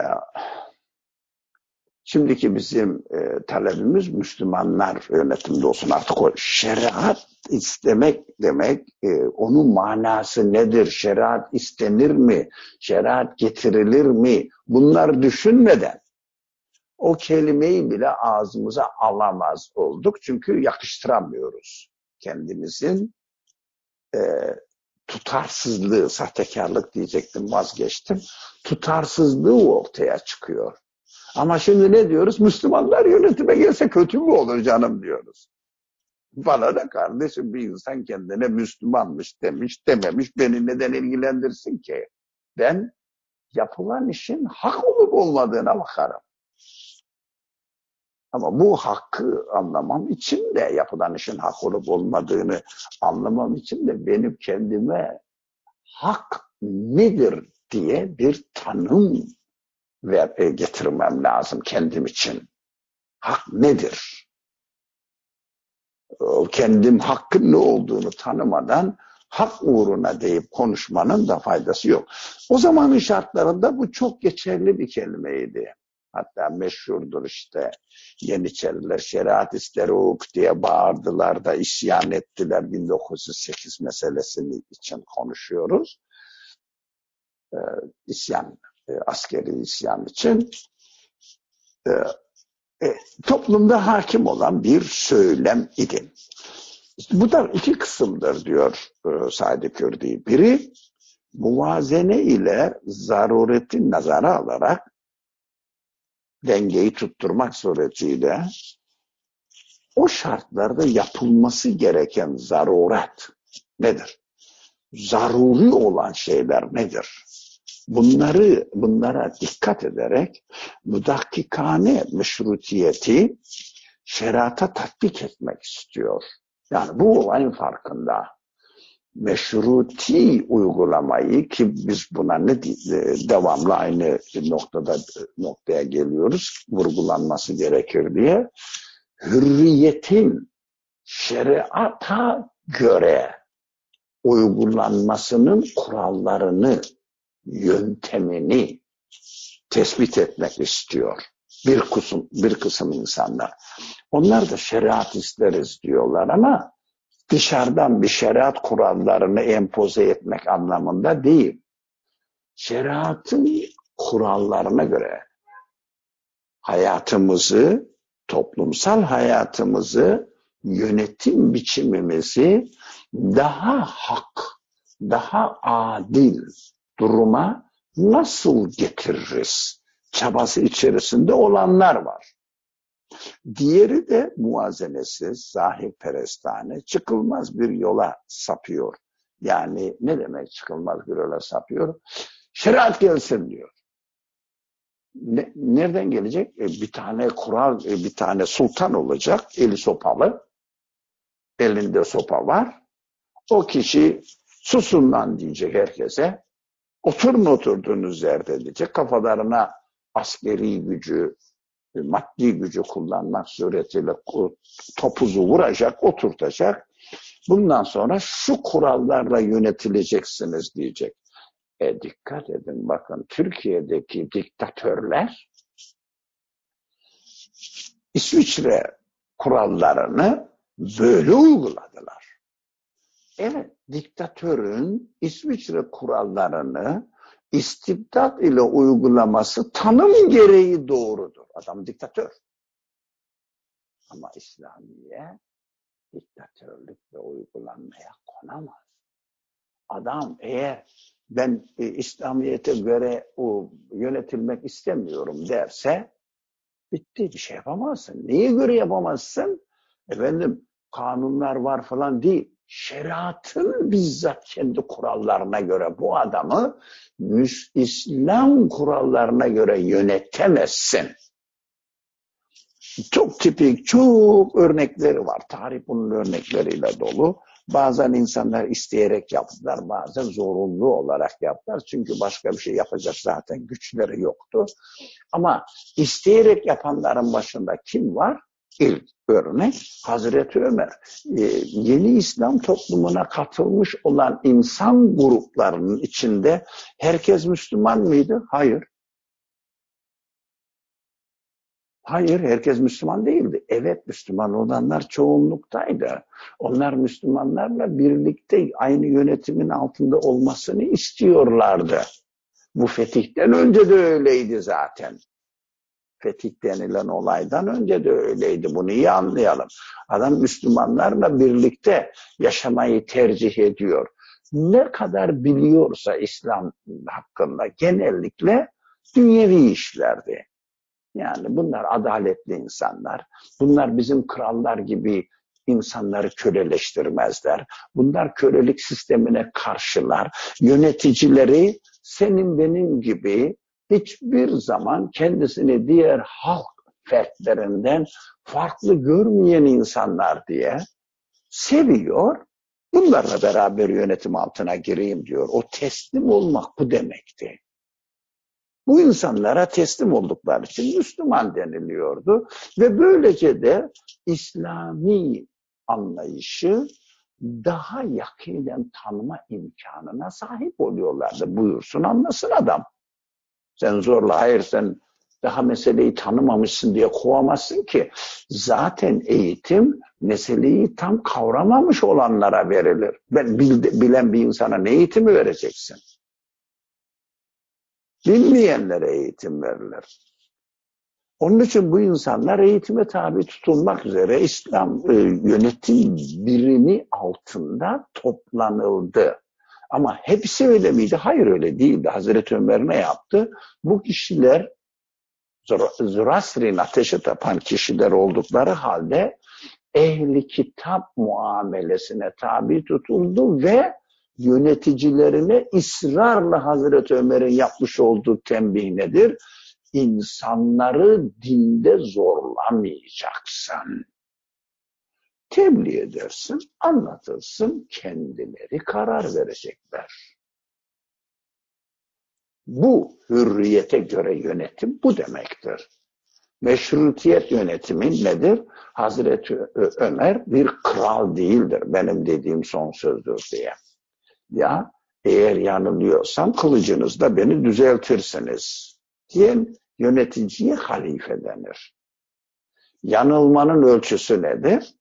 Şimdiki bizim e, talebimiz Müslümanlar yönetimde olsun. Artık o şeriat istemek demek, e, onun manası nedir? Şeriat istenir mi? Şeriat getirilir mi? Bunlar düşünmeden o kelimeyi bile ağzımıza alamaz olduk. Çünkü yakıştıramıyoruz. Kendimizin tutarsızlığı, sahtekarlık diyecektim vazgeçtim. Tutarsızlığı ortaya çıkıyor. Ama şimdi ne diyoruz? Müslümanlar yönetime gelse kötü mü olur canım diyoruz. Bana da kardeşim bir insan kendine Müslümanmış demiş dememiş beni neden ilgilendirsin ki? Ben yapılan işin hak olup olmadığına bakarım. Ama bu hakkı anlamam için de yapılan işin hak olup olmadığını anlamam için de benim kendime hak nedir diye bir tanım e, getirmem lazım kendim için. Hak nedir? Kendim hakkın ne olduğunu tanımadan hak uğruna deyip konuşmanın da faydası yok. O zamanın şartlarında bu çok geçerli bir kelimeydi. Hatta meşhurdur işte Yeniçeriler şeriat ister hukuk diye bağırdılar da isyan ettiler 1908 meselesini için konuşuyoruz. Ee, isyan e, askeri isyan için e, e, toplumda hakim olan bir söylem idi. Bu da iki kısımdır diyor e, Said Kürdi. Biri muvazene ile zarureti nazara alarak dengeyi tutturmak suretiyle o şartlarda yapılması gereken zaruret nedir? Zaruri olan şeyler nedir? Bunları bunlara dikkat ederek müdakkikane meşrutiyeti şerata tatbik etmek istiyor. Yani bu olayın farkında. Meşruti uygulamayı ki biz buna ne devamlı aynı noktada noktaya geliyoruz vurgulanması gerekir diye hürriyetin şeriata göre uygulanmasının kurallarını yöntemini tespit etmek istiyor. Bir kısım, bir kısım insanlar. Onlar da şeriat isteriz diyorlar ama dışarıdan bir şeriat kurallarını empoze etmek anlamında değil. Şeriatın kurallarına göre hayatımızı, toplumsal hayatımızı yönetim biçimimizi daha hak, daha adil duruma nasıl getiririz? Çabası içerisinde olanlar var. Diğeri de muazenesiz, zahirperestane, çıkılmaz bir yola sapıyor. Yani ne demek çıkılmaz bir yola sapıyor? Şeriat gelsin diyor. Ne, nereden gelecek? E, bir tane kural, e, bir tane sultan olacak, eli sopalı. Elinde sopa var. O kişi susun lan diyecek herkese. Oturun oturduğunuz yerde diyecek. Kafalarına askeri gücü, maddi gücü kullanmak suretiyle topuzu vuracak, oturtacak. Bundan sonra şu kurallarla yönetileceksiniz diyecek. E dikkat edin bakın Türkiye'deki diktatörler İsviçre kurallarını böyle uyguladılar. Evet, diktatörün İsviçre kurallarını istibdat ile uygulaması tanım gereği doğrudur. Adam diktatör. Ama İslamiye diktatörlükle uygulanmaya konamaz. Adam eğer ben e, İslamiyet'e göre o yönetilmek istemiyorum derse bitti bir şey yapamazsın. Neye göre yapamazsın? Efendim kanunlar var falan değil. Şeriatın bizzat kendi kurallarına göre bu adamı İslam kurallarına göre yönetemezsin. Çok tipik, çok örnekleri var. Tarih bunun örnekleriyle dolu. Bazen insanlar isteyerek yaptılar, bazen zorunlu olarak yaptılar. Çünkü başka bir şey yapacak zaten güçleri yoktu. Ama isteyerek yapanların başında kim var? İlk örnek Hazreti Ömer. Ee, yeni İslam toplumuna katılmış olan insan gruplarının içinde herkes Müslüman mıydı? Hayır. Hayır, herkes Müslüman değildi. Evet, Müslüman olanlar çoğunluktaydı. Onlar Müslümanlarla birlikte aynı yönetimin altında olmasını istiyorlardı. Bu fetihten önce de öyleydi zaten. Fetih denilen olaydan önce de öyleydi. Bunu iyi anlayalım. Adam Müslümanlarla birlikte yaşamayı tercih ediyor. Ne kadar biliyorsa İslam hakkında genellikle dünyevi işlerdi. Yani bunlar adaletli insanlar. Bunlar bizim krallar gibi insanları köleleştirmezler. Bunlar kölelik sistemine karşılar. Yöneticileri senin benim gibi hiçbir zaman kendisini diğer halk fertlerinden farklı görmeyen insanlar diye seviyor. Bunlarla beraber yönetim altına gireyim diyor. O teslim olmak bu demekti. Bu insanlara teslim oldukları için Müslüman deniliyordu. Ve böylece de İslami anlayışı daha yakinen tanıma imkanına sahip oluyorlardı. Buyursun anlasın adam. Sen zorla hayır sen daha meseleyi tanımamışsın diye kovamazsın ki. Zaten eğitim meseleyi tam kavramamış olanlara verilir. Ben bilen bir insana ne eğitimi vereceksin? Bilmeyenlere eğitim verilir. Onun için bu insanlar eğitime tabi tutulmak üzere İslam e, yönetim birimi altında toplanıldı. Ama hepsi öyle miydi? Hayır öyle değildi. Hazreti Ömer ne yaptı? Bu kişiler Zoroastri'nin ateşe tapan kişiler oldukları halde ehli kitap muamelesine tabi tutuldu ve yöneticilerine ısrarla Hazreti Ömer'in yapmış olduğu tembih nedir? İnsanları dinde zorlamayacaksın. Tebliğ edersin, anlatırsın, kendileri karar verecekler. Bu hürriyete göre yönetim bu demektir. Meşrutiyet yönetimi nedir? Hazreti Ömer bir kral değildir. Benim dediğim son sözdür diye. Ya eğer yanılıyorsam kılıcınızla beni düzeltirsiniz diyen yöneticiye halife denir. Yanılmanın ölçüsü nedir?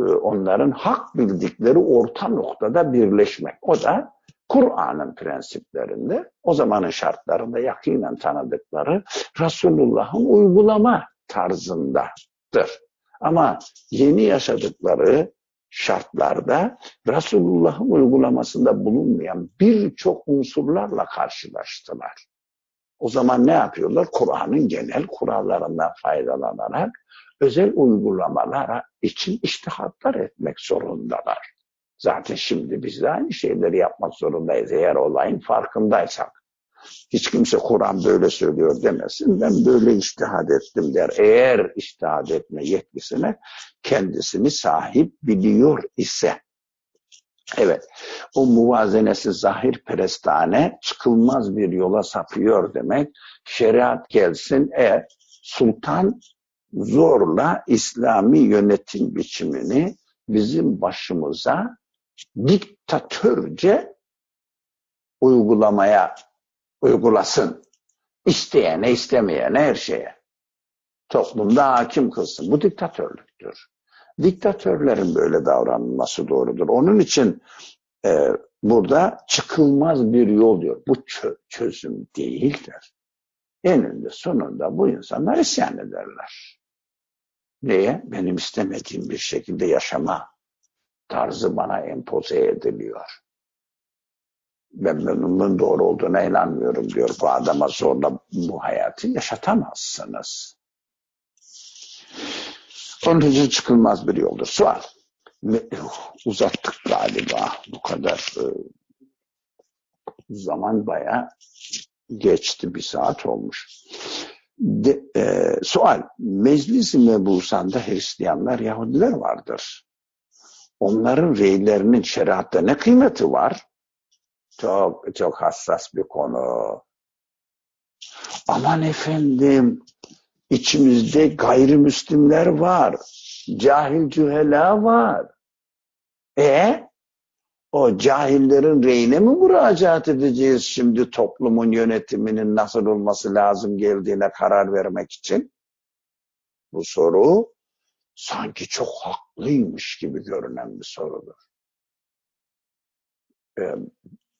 Ee, onların hak bildikleri orta noktada birleşmek. O da Kur'an'ın prensiplerinde, o zamanın şartlarında yakinen tanıdıkları Resulullah'ın uygulama tarzındadır. Ama yeni yaşadıkları şartlarda Resulullah'ın uygulamasında bulunmayan birçok unsurlarla karşılaştılar. O zaman ne yapıyorlar? Kur'an'ın genel kurallarından faydalanarak özel uygulamalara için iştihatlar etmek zorundalar. Zaten şimdi biz de aynı şeyleri yapmak zorundayız eğer olayın farkındaysak. Hiç kimse Kur'an böyle söylüyor demesin. Ben böyle iştihad ettim der. Eğer iştihad etme yetkisine kendisini sahip biliyor ise. Evet, o muvazenesi zahir perestane çıkılmaz bir yola sapıyor demek. Şeriat gelsin, e sultan zorla İslami yönetim biçimini bizim başımıza diktatörce uygulamaya uygulasın. İsteyene istemeyene her şeye. Toplumda hakim kılsın. Bu diktatörlüktür. Diktatörlerin böyle davranması doğrudur. Onun için e, burada çıkılmaz bir yol diyor. Bu çö çözüm değildir. Eninde sonunda bu insanlar isyan ederler. Niye? Benim istemediğim bir şekilde yaşama tarzı bana empoze ediliyor ben bunun doğru olduğuna inanmıyorum diyor. Bu adama zorla bu hayatı yaşatamazsınız. Onun için çıkılmaz bir yoldur. Sual. Uzattık galiba bu kadar e, zaman baya geçti bir saat olmuş. De, e, sual. Meclis-i Mebusan'da Hristiyanlar, Yahudiler vardır. Onların reylerinin şeriatta ne kıymeti var? Çok çok hassas bir konu. Aman efendim içimizde gayrimüslimler var. Cahil cühela var. E o cahillerin reyine mi müracaat edeceğiz şimdi toplumun yönetiminin nasıl olması lazım geldiğine karar vermek için? Bu soru sanki çok haklıymış gibi görünen bir sorudur. Ee,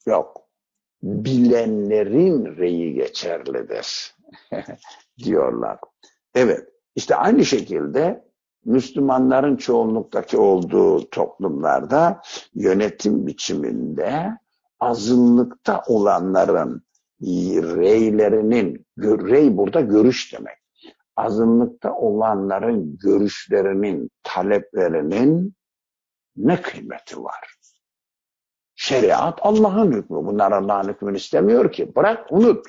Yok. Bilenlerin reyi geçerlidir [LAUGHS] diyorlar. Evet. İşte aynı şekilde Müslümanların çoğunluktaki olduğu toplumlarda yönetim biçiminde azınlıkta olanların reylerinin, rey burada görüş demek. Azınlıkta olanların görüşlerinin, taleplerinin ne kıymeti var? Şeriat Allah'ın hükmü. Bunlar Allah'ın hükmünü istemiyor ki. Bırak unut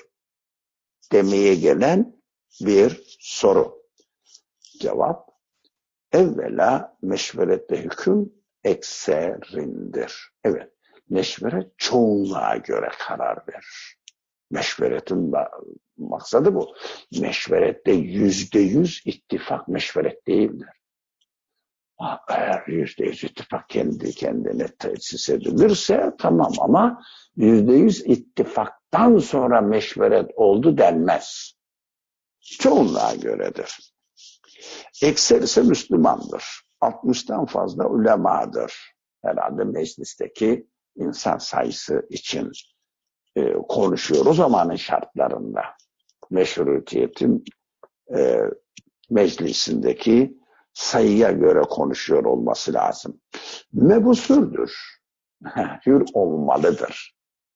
demeye gelen bir soru. Cevap, evvela meşverette hüküm ekserindir. Evet, meşveret çoğunluğa göre karar verir. Meşveretin maksadı bu. Meşverette yüzde yüz ittifak meşveret değildir eğer yüzde yüz ittifak kendi kendine tesis edilirse tamam ama yüzde yüz ittifaktan sonra meşveret oldu denmez. Çoğunluğa göredir. Ekser ise Müslümandır. 60'tan fazla ulemadır. Herhalde meclisteki insan sayısı için e, konuşuyor zamanın şartlarında. Meşrutiyetin e, meclisindeki sayıya göre konuşuyor olması lazım. Mebusuldür. [LAUGHS] hür olmalıdır.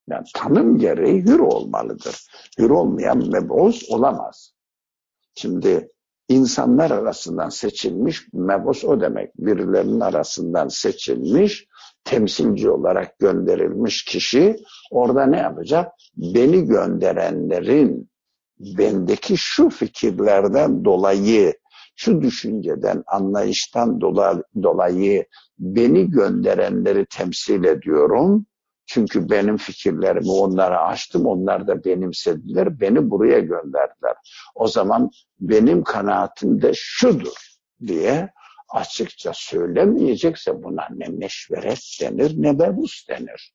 Yani tanım gereği hür olmalıdır. Hür olmayan mebus olamaz. Şimdi insanlar arasından seçilmiş, mebus o demek. Birilerinin arasından seçilmiş, temsilci olarak gönderilmiş kişi orada ne yapacak? Beni gönderenlerin bendeki şu fikirlerden dolayı şu düşünceden, anlayıştan dolayı beni gönderenleri temsil ediyorum. Çünkü benim fikirlerimi onlara açtım, onlar da benimsediler, beni buraya gönderdiler. O zaman benim kanaatim de şudur diye açıkça söylemeyecekse buna ne meşveret denir ne bebus denir.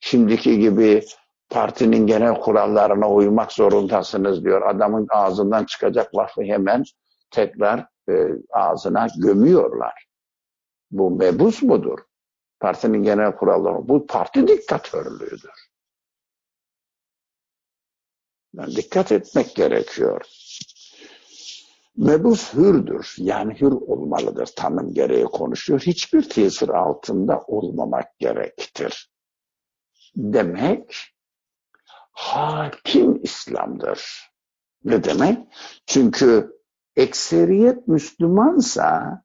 Şimdiki gibi partinin genel kurallarına uymak zorundasınız diyor. Adamın ağzından çıkacak lafı hemen tekrar e, ağzına gömüyorlar. Bu mebus mudur? Partinin genel kuralları. Bu parti diktatörlüğüdür. Yani dikkat etmek gerekiyor. Mebus hürdür. Yani hür olmalıdır. Tanım gereği konuşuyor. Hiçbir tesir altında olmamak gerektir. Demek hakim İslam'dır. Ne demek? Çünkü ekseriyet Müslümansa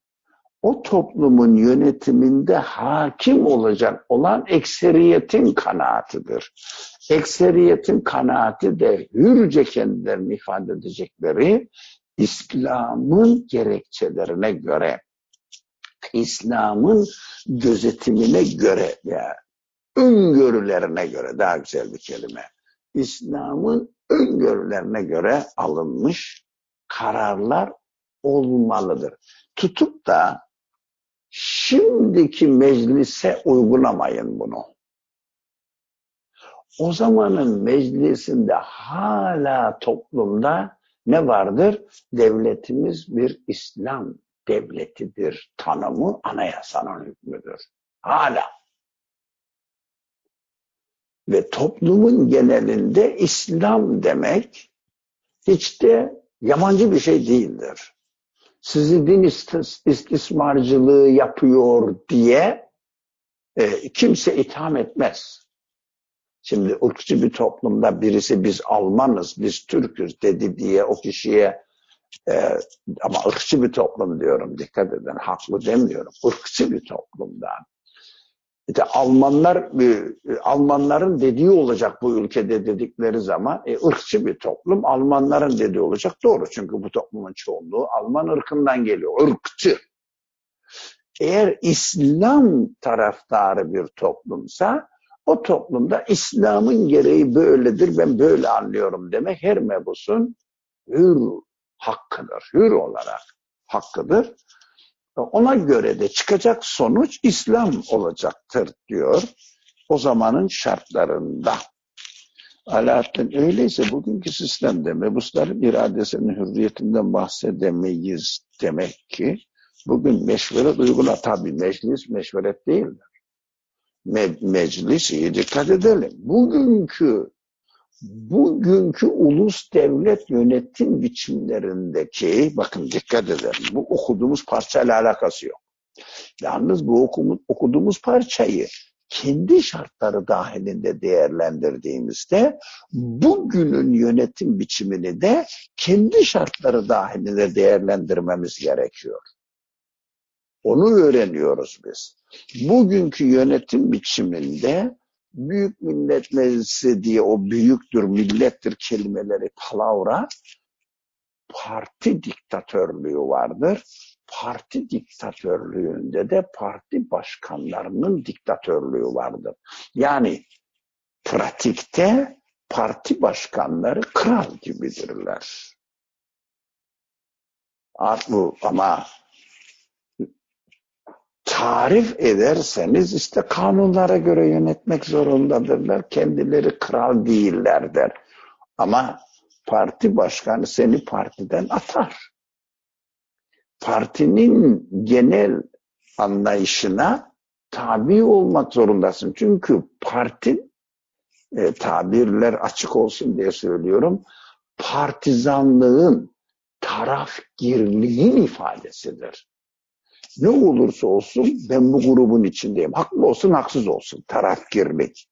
o toplumun yönetiminde hakim olacak olan ekseriyetin kanaatidir. Ekseriyetin kanaati de hürce kendilerini ifade edecekleri İslam'ın gerekçelerine göre, İslam'ın gözetimine göre ya öngörülerine göre daha güzel bir kelime. İslam'ın öngörülerine göre alınmış kararlar olmalıdır. Tutup da şimdiki meclise uygulamayın bunu. O zamanın meclisinde hala toplumda ne vardır? Devletimiz bir İslam devletidir tanımı anayasanın hükmüdür. Hala. Ve toplumun genelinde İslam demek hiç de yabancı bir şey değildir. Sizi din istismarcılığı yapıyor diye e, kimse itham etmez. Şimdi ırkçı bir toplumda birisi biz Almanız, biz Türk'üz dedi diye o kişiye e, ama ırkçı bir toplum diyorum dikkat edin haklı demiyorum. Irkçı bir toplumda işte Almanlar e, Almanların dediği olacak bu ülkede dedikleri zaman e, ırkçı bir toplum Almanların dediği olacak doğru çünkü bu toplumun çoğunluğu Alman ırkından geliyor ırkçı. Eğer İslam taraftarı bir toplumsa o toplumda İslam'ın gereği böyledir ben böyle anlıyorum demek her mebusun hür hakkıdır. Hür olarak hakkıdır. Ona göre de çıkacak sonuç İslam olacaktır diyor. O zamanın şartlarında. Alaaddin öyleyse bugünkü sistemde mebusların iradesinin hürriyetinden bahsedemeyiz demek ki bugün meşveret uygula tabi meclis meşveret değildir. Me meclis iyi dikkat edelim. Bugünkü bugünkü ulus devlet yönetim biçimlerindeki bakın dikkat edelim bu okuduğumuz parçayla alakası yok. Yalnız bu okuduğumuz parçayı kendi şartları dahilinde değerlendirdiğimizde bugünün yönetim biçimini de kendi şartları dahilinde değerlendirmemiz gerekiyor. Onu öğreniyoruz biz. Bugünkü yönetim biçiminde Büyük Millet Meclisi diye o büyüktür, millettir kelimeleri palavra parti diktatörlüğü vardır. Parti diktatörlüğünde de parti başkanlarının diktatörlüğü vardır. Yani pratikte parti başkanları kral gibidirler. Bu ama tarif ederseniz işte kanunlara göre yönetmek zorundadırlar. Kendileri kral değiller der. Ama parti başkanı seni partiden atar. Partinin genel anlayışına tabi olmak zorundasın. Çünkü parti e, tabirler açık olsun diye söylüyorum. Partizanlığın, tarafgirliğin ifadesidir ne olursa olsun ben bu grubun içindeyim. Haklı olsun haksız olsun tarafgirlik.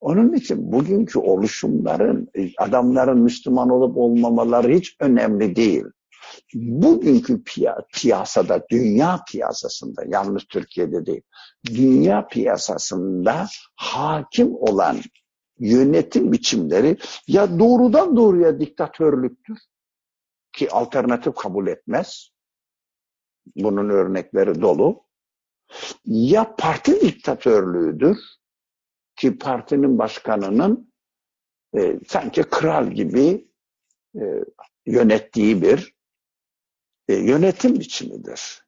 Onun için bugünkü oluşumların adamların Müslüman olup olmamaları hiç önemli değil. Bugünkü piyasada, dünya piyasasında, yalnız Türkiye'de değil, dünya piyasasında hakim olan yönetim biçimleri ya doğrudan doğruya diktatörlüktür ki alternatif kabul etmez bunun örnekleri dolu. Ya parti diktatörlüğüdür ki partinin başkanının e, sanki kral gibi e, yönettiği bir e, yönetim biçimidir.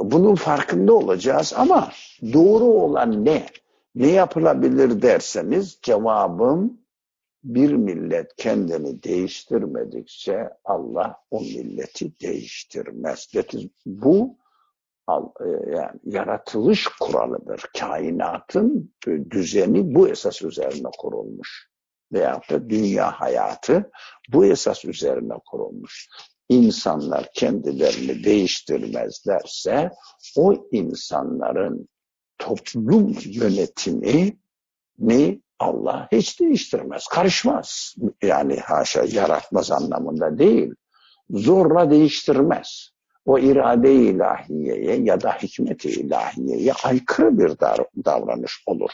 Bunun farkında olacağız ama doğru olan ne? Ne yapılabilir derseniz cevabım bir millet kendini değiştirmedikçe Allah o milleti değiştirmez. Bu e, yani yaratılış kuralıdır. Kainatın düzeni bu esas üzerine kurulmuş. veyahut da dünya hayatı bu esas üzerine kurulmuş. İnsanlar kendilerini değiştirmezlerse o insanların toplum yönetimi ni Allah hiç değiştirmez, karışmaz. Yani haşa yaratmaz anlamında değil. Zorla değiştirmez. O irade ilahiyeye ya da hikmet ilahiyeye aykırı bir davranış olur.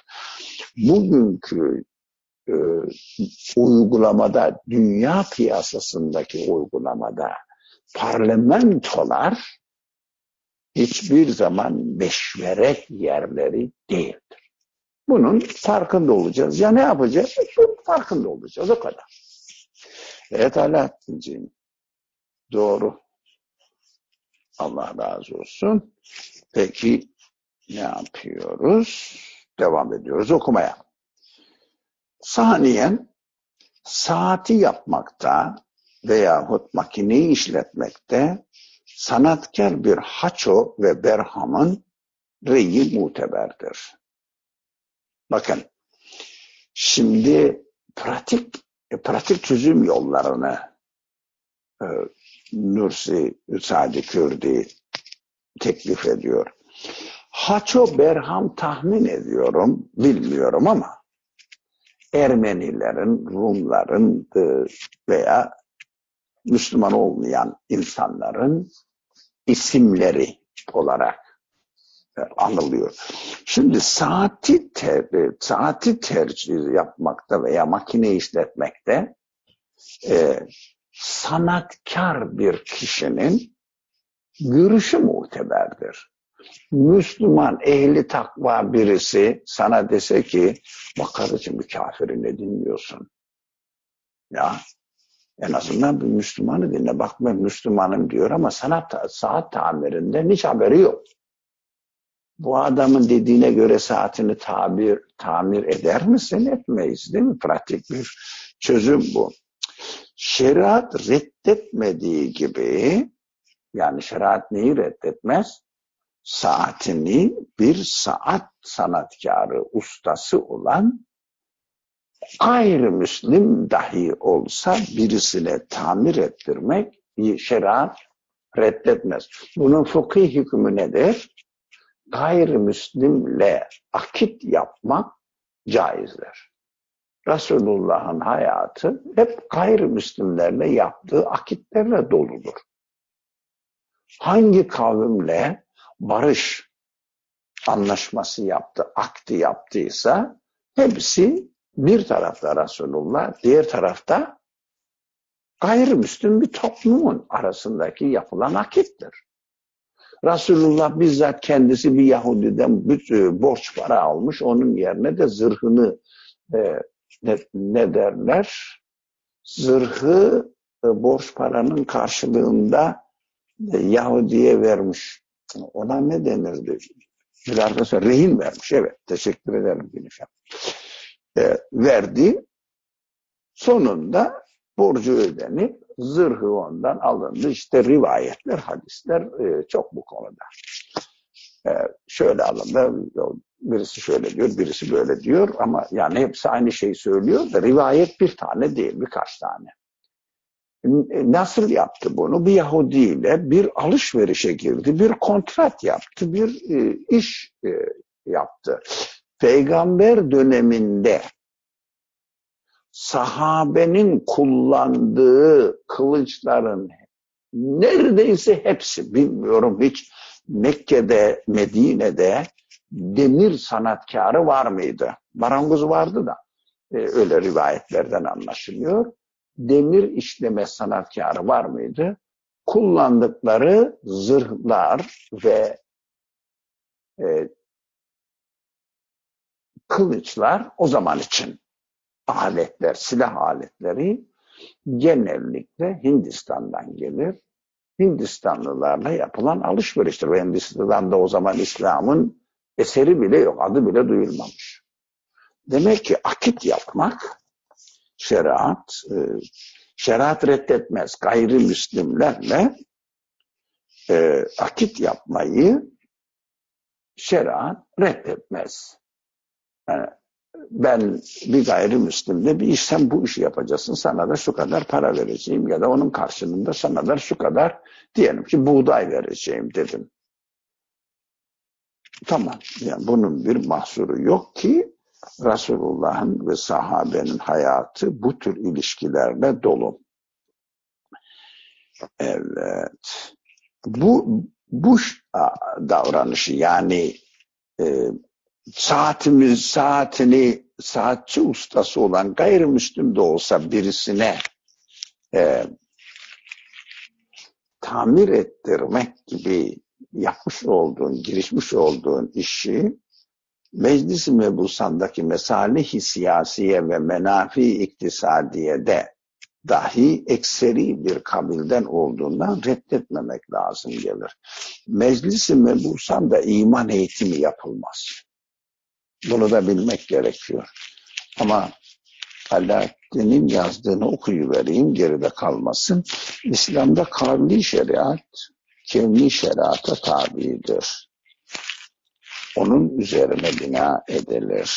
Bugünkü e, uygulamada, dünya piyasasındaki uygulamada parlamentolar hiçbir zaman meşveret yerleri değildir. Bunun farkında olacağız. Ya ne yapacağız? Bunun farkında olacağız. O kadar. Evet Alaaddin'ciğim. Doğru. Allah razı olsun. Peki ne yapıyoruz? Devam ediyoruz okumaya. Saniyen saati yapmakta veyahut makineyi işletmekte sanatkar bir haço ve berhamın reyi muteberdir. Bakın şimdi pratik pratik çözüm yollarını e, Nursi Sadi Kürdi teklif ediyor. Haço Berham tahmin ediyorum, bilmiyorum ama Ermenilerin, Rumların e, veya Müslüman olmayan insanların isimleri olarak e, anılıyor. Şimdi saati ter, saati tercih yapmakta veya makine işletmekte e, sanatkar bir kişinin görüşü muteberdir. Müslüman, ehli takva birisi sana dese ki bak kardeşim bir kafiri ne dinliyorsun? Ya en azından bir Müslümanı dinle. Bak ben Müslümanım diyor ama sanat, saat tamirinden hiç haberi yok. Bu adamın dediğine göre saatini tabir, tamir eder misin? Etmeyiz değil mi? Pratik bir çözüm bu. Şeriat reddetmediği gibi yani şeriat neyi reddetmez? Saatini bir saat sanatkarı, ustası olan gayrimüslim dahi olsa birisine tamir ettirmek şeriat reddetmez. Bunun fıkhi hükmü nedir? Gayrimüslimle akit yapmak caizdir. Resulullah'ın hayatı hep gayrimüslimlerle yaptığı akitlerle doludur. Hangi kavimle barış anlaşması yaptı, akti yaptıysa hepsi bir tarafta Resulullah, diğer tarafta gayrimüslim bir toplumun arasındaki yapılan akittir. Resulullah bizzat kendisi bir Yahudiden bir e, borç para almış, onun yerine de zırhını e, ne, ne derler? Zırhı e, borç paranın karşılığında e, Yahudi'ye vermiş. Ona ne denirdi? Bir arkadaşlar rehin vermiş. Evet, teşekkür ederim Gülüşem e, verdi. Sonunda borcu ödenip zırhı ondan alındı. İşte rivayetler, hadisler e, çok bu konuda. E, şöyle alındı, birisi şöyle diyor, birisi böyle diyor ama yani hepsi aynı şeyi söylüyor da rivayet bir tane değil, birkaç tane. E, nasıl yaptı bunu? Bir Yahudi ile bir alışverişe girdi, bir kontrat yaptı, bir iş yaptı peygamber döneminde sahabenin kullandığı kılıçların neredeyse hepsi bilmiyorum hiç Mekke'de, Medine'de demir sanatkarı var mıydı? Marangoz vardı da e, öyle rivayetlerden anlaşılıyor. Demir işleme sanatkarı var mıydı? Kullandıkları zırhlar ve e, kılıçlar o zaman için aletler, silah aletleri genellikle Hindistan'dan gelir. Hindistanlılarla yapılan alışveriştir. Ve Hindistan'da o zaman İslam'ın eseri bile yok, adı bile duyulmamış. Demek ki akit yapmak şeriat, e, şeriat reddetmez. Gayrimüslimlerle e, akit yapmayı şeriat reddetmez. Yani, ben bir gayrimüslimde bir iş sen bu işi yapacaksın sana da şu kadar para vereceğim ya da onun karşılığında sana da şu kadar diyelim ki buğday vereceğim dedim. Tamam yani bunun bir mahsuru yok ki Resulullah'ın ve sahabenin hayatı bu tür ilişkilerle dolu. Evet. Bu bu davranışı yani e, saatimiz saatini saatçi ustası olan gayrimüslim de olsa birisine e, tamir ettirmek gibi yapmış olduğun, girişmiş olduğun işi Meclis-i Mebusan'daki mesalih siyasiye ve menafi iktisadiye de dahi ekseri bir kabilden olduğundan reddetmemek lazım gelir. Meclis-i Mebusan'da iman eğitimi yapılmaz. Bunu da bilmek gerekiyor. Ama Alaaddin'in yazdığını okuyuvereyim geride kalmasın. İslam'da kavli şeriat, kevni şeriata tabidir. Onun üzerine bina edilir.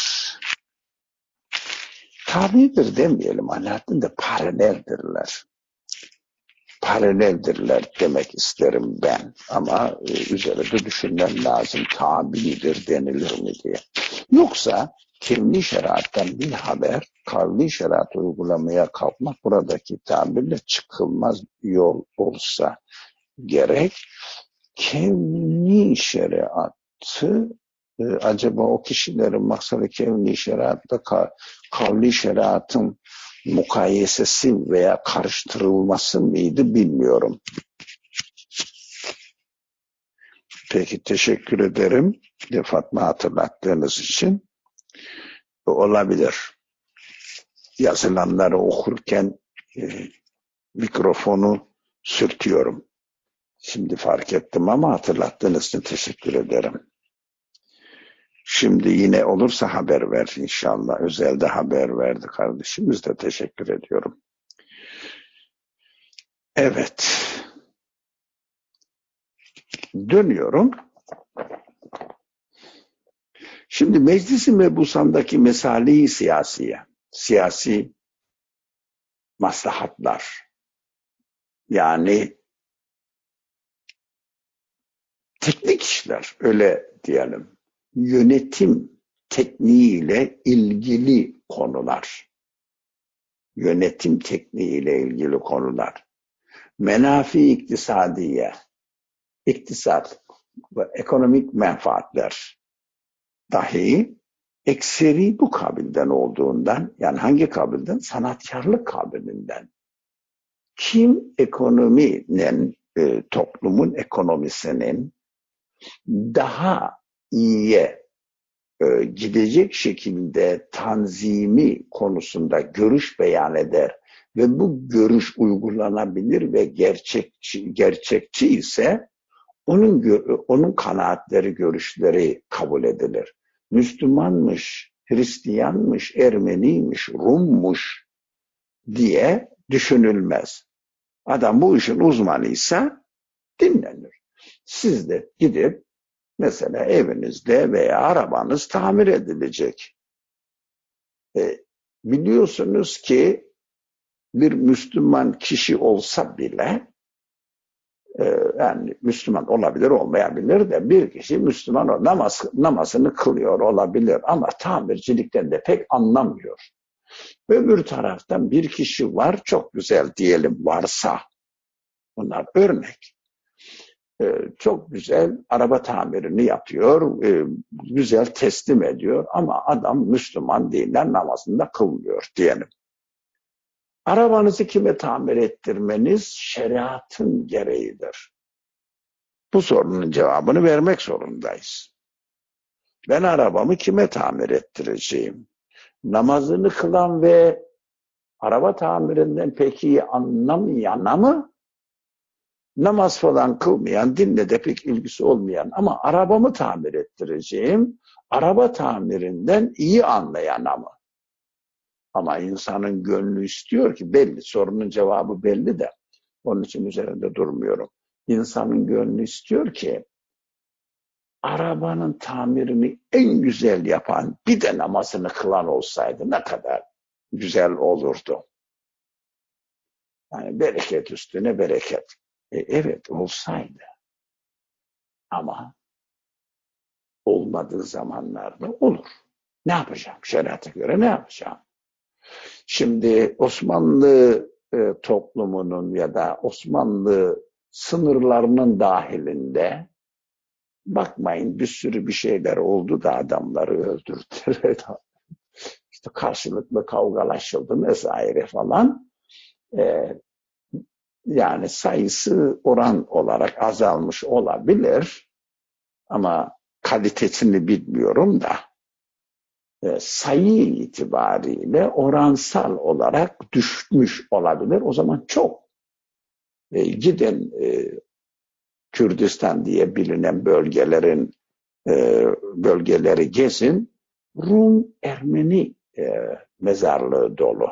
Tabidir demeyelim Alaaddin de paraleldirler. Paraleldirler demek isterim ben. Ama e, üzerinde düşünmem lazım. Tabidir denilir mi diye. Yoksa kevni şeriattan bir haber kavli şeriat uygulamaya kalkmak buradaki tabirle çıkılmaz yol olsa gerek kevni şeriatı e, acaba o kişilerin maksadı kevni şeriatla kavli şeriatın mukayesesi veya karıştırılması mıydı bilmiyorum. Peki teşekkür ederim. Fatma hatırlattığınız için. Olabilir. Yazılanları okurken e, mikrofonu sürtüyorum. Şimdi fark ettim ama hatırlattığınız için teşekkür ederim. Şimdi yine olursa haber ver inşallah. Özelde haber verdi kardeşimiz de teşekkür ediyorum. Evet. Dönüyorum. Şimdi meclisi mebusandaki mesaleyi siyasiye, siyasi maslahatlar, yani teknik işler öyle diyelim, yönetim tekniğiyle ilgili konular, yönetim tekniğiyle ilgili konular, menafi iktisadiye, iktisat ve ekonomik menfaatler dahi ekseri bu kabilden olduğundan, yani hangi kabilden? Sanatkarlık kabilinden. Kim ekonominin, e, toplumun ekonomisinin daha iyiye e, gidecek şekilde tanzimi konusunda görüş beyan eder ve bu görüş uygulanabilir ve gerçekçi, gerçekçi ise onun onun kanaatleri, görüşleri kabul edilir. Müslümanmış, Hristiyanmış, Ermeniymiş, Rummuş diye düşünülmez. Adam bu işin uzmanıysa dinlenir. Siz de gidip mesela evinizde veya arabanız tamir edilecek. E, biliyorsunuz ki bir Müslüman kişi olsa bile yani Müslüman olabilir olmayabilir de bir kişi Müslüman namaz, namazını kılıyor olabilir ama tamircilikten de pek anlamıyor. Öbür taraftan bir kişi var çok güzel diyelim varsa bunlar örnek. Ee, çok güzel araba tamirini yapıyor, e, güzel teslim ediyor ama adam Müslüman değiller namazında kılmıyor diyelim. Arabanızı kime tamir ettirmeniz şeriatın gereğidir. Bu sorunun cevabını vermek zorundayız. Ben arabamı kime tamir ettireceğim? Namazını kılan ve araba tamirinden pek iyi anlamayana mı? Namaz falan kılmayan, dinle de pek ilgisi olmayan ama arabamı tamir ettireceğim, araba tamirinden iyi anlayana mı? Ama insanın gönlü istiyor ki belli, sorunun cevabı belli de onun için üzerinde durmuyorum. İnsanın gönlü istiyor ki arabanın tamirini en güzel yapan bir de namazını kılan olsaydı ne kadar güzel olurdu. Yani bereket üstüne bereket. E, evet olsaydı. Ama olmadığı zamanlarda olur. Ne yapacağım? Şeriata göre ne yapacağım? Şimdi Osmanlı e, toplumunun ya da Osmanlı sınırlarının dahilinde bakmayın bir sürü bir şeyler oldu da adamları öldürdüler. [LAUGHS] işte karşılıklı kavgalaşıldı vesaire falan. E, yani sayısı oran olarak azalmış olabilir ama kalitesini bilmiyorum da sayı itibariyle oransal olarak düşmüş olabilir. O zaman çok e, gidin e, Kürdistan diye bilinen bölgelerin e, bölgeleri gezin. Rum Ermeni e, mezarlığı dolu.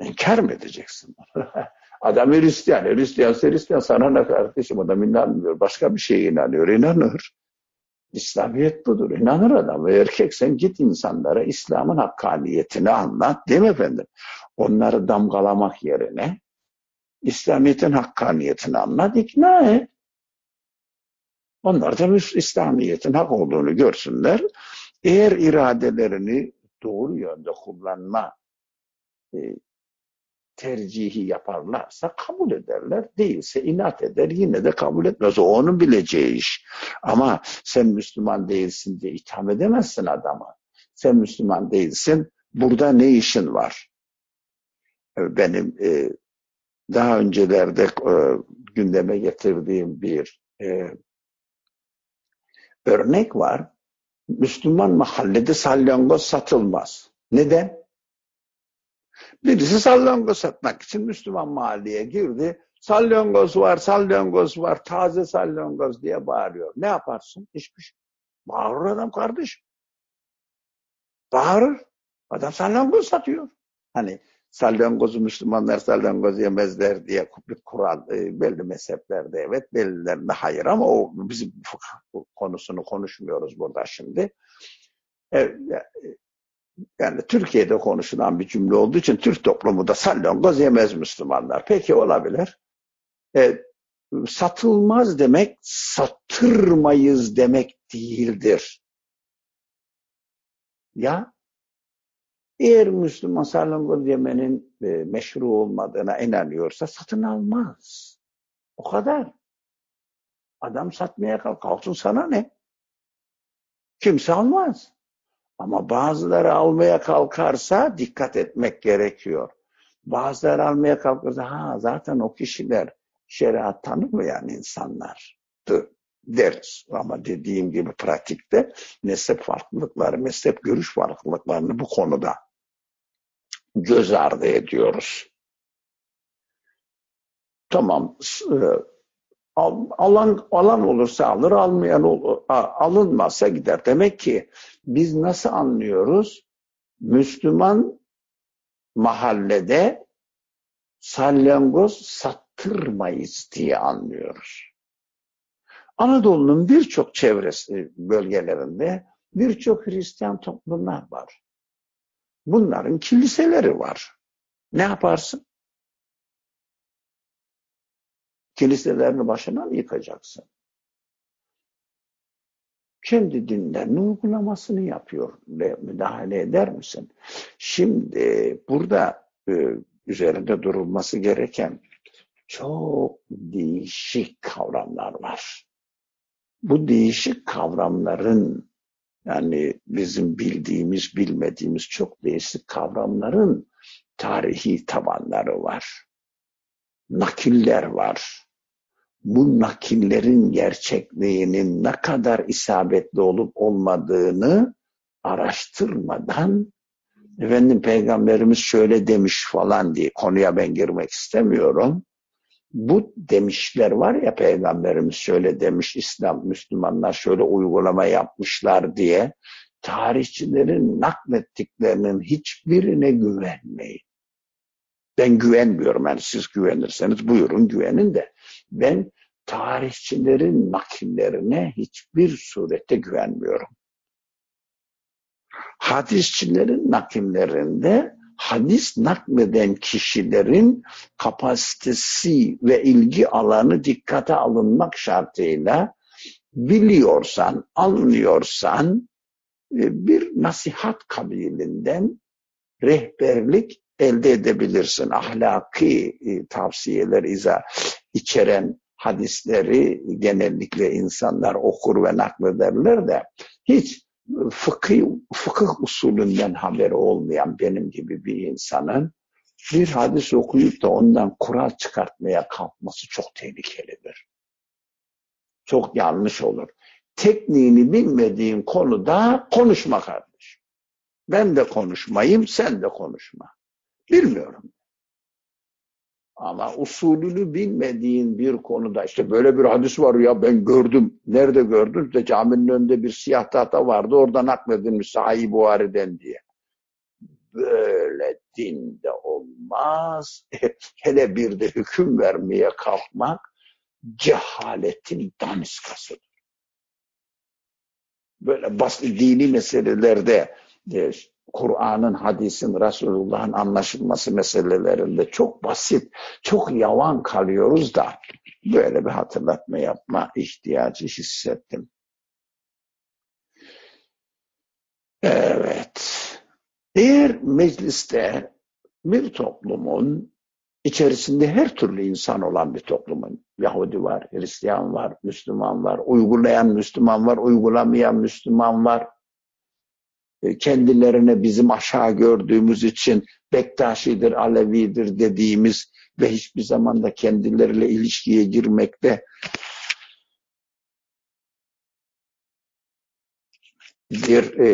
İnkar mı edeceksin? [LAUGHS] Adam Hristiyan. Hristiyan, Hristiyan sana ne kardeşim? Adam inanmıyor. Başka bir şeye inanıyor. İnanır. İslamiyet budur. İnanır adam. Ve erkeksen git insanlara İslam'ın hakkaniyetini anlat. Değil mi efendim? Onları damgalamak yerine İslamiyet'in hakkaniyetini anlat, ikna et. Onlar da İslamiyet'in hak olduğunu görsünler. Eğer iradelerini doğru yönde kullanma e, tercihi yaparlarsa kabul ederler. Değilse inat eder yine de kabul etmez. O onun bileceği iş. Ama sen Müslüman değilsin diye itham edemezsin adama. Sen Müslüman değilsin. Burada ne işin var? Benim e, daha öncelerde e, gündeme getirdiğim bir e, örnek var. Müslüman mahallede salyangoz satılmaz. Neden? Birisi salyangoz satmak için Müslüman mahalleye girdi. Salyangoz var, salyangoz var, taze salyangoz diye bağırıyor. Ne yaparsın? Hiçbir şey. Bağırır adam kardeş. Bağırır. Adam salyangoz satıyor. Hani salyangozu Müslümanlar salyangoz yemezler diye bir kural e, belli mezheplerde evet bellilerinde hayır ama o bizim konusunu konuşmuyoruz burada şimdi. E, yani Türkiye'de konuşulan bir cümle olduğu için Türk toplumu da salyangoz yemez Müslümanlar. Peki olabilir. E, satılmaz demek satırmayız demek değildir. Ya eğer Müslüman salyangoz yemenin e, meşru olmadığına inanıyorsa satın almaz. O kadar. Adam satmaya kalk, kalksın sana ne? Kimse almaz. Ama bazıları almaya kalkarsa dikkat etmek gerekiyor. Bazıları almaya kalkarsa ha zaten o kişiler şeriat tanımayan insanlardır deriz. Ama dediğim gibi pratikte mezhep farklılıkları, mezhep görüş farklılıklarını bu konuda göz ardı ediyoruz. Tamam, e, alan alan olursa alır, almayan olur, alınmazsa gider. Demek ki biz nasıl anlıyoruz? Müslüman mahallede salyangoz sattırmayız diye anlıyoruz. Anadolu'nun birçok çevresi bölgelerinde birçok Hristiyan toplumlar var. Bunların kiliseleri var. Ne yaparsın? Kiliselerini başına mı yıkacaksın? Kendi dinlerinin uygulamasını yapıyor ve müdahale eder misin? Şimdi burada e, üzerinde durulması gereken çok değişik kavramlar var. Bu değişik kavramların yani bizim bildiğimiz, bilmediğimiz çok değişik kavramların tarihi tabanları var. Nakiller var. Bu nakillerin gerçekliğinin ne kadar isabetli olup olmadığını araştırmadan efendim peygamberimiz şöyle demiş falan diye konuya ben girmek istemiyorum bu demişler var ya peygamberimiz şöyle demiş İslam Müslümanlar şöyle uygulama yapmışlar diye tarihçilerin naklettiklerinin hiçbirine güvenmeyin. Ben güvenmiyorum. Yani siz güvenirseniz buyurun güvenin de. Ben tarihçilerin nakillerine hiçbir surette güvenmiyorum. Hadisçilerin nakillerinde hadis nakleden kişilerin kapasitesi ve ilgi alanı dikkate alınmak şartıyla biliyorsan, anlıyorsan e, bir nasihat kabilinden rehberlik elde edebilirsin. Ahlaki e, tavsiyeler iza içeren hadisleri genellikle insanlar okur ve naklederler de hiç fıkıh, fıkıh usulünden haberi olmayan benim gibi bir insanın bir hadis okuyup da ondan kural çıkartmaya kalkması çok tehlikelidir. Çok yanlış olur. Tekniğini bilmediğin konuda konuşma kardeş. Ben de konuşmayayım, sen de konuşma. Bilmiyorum. Ama usulünü bilmediğin bir konuda işte böyle bir hadis var ya ben gördüm. Nerede gördün? İşte caminin önünde bir siyah tahta vardı. Oradan nakledilmiş Sahih Buhari'den diye. Böyle dinde olmaz. [LAUGHS] Hele bir de hüküm vermeye kalkmak cehaletin daniskasıdır. Böyle basit dini meselelerde e, Kur'an'ın, hadisin, Resulullah'ın anlaşılması meselelerinde çok basit, çok yavan kalıyoruz da böyle bir hatırlatma yapma ihtiyacı hissettim. Evet. Eğer mecliste bir toplumun içerisinde her türlü insan olan bir toplumun Yahudi var, Hristiyan var, Müslüman var, uygulayan Müslüman var, uygulamayan Müslüman var, kendilerine bizim aşağı gördüğümüz için Bektaşidir, Alevidir dediğimiz ve hiçbir zaman da kendileriyle ilişkiye girmekte bir e,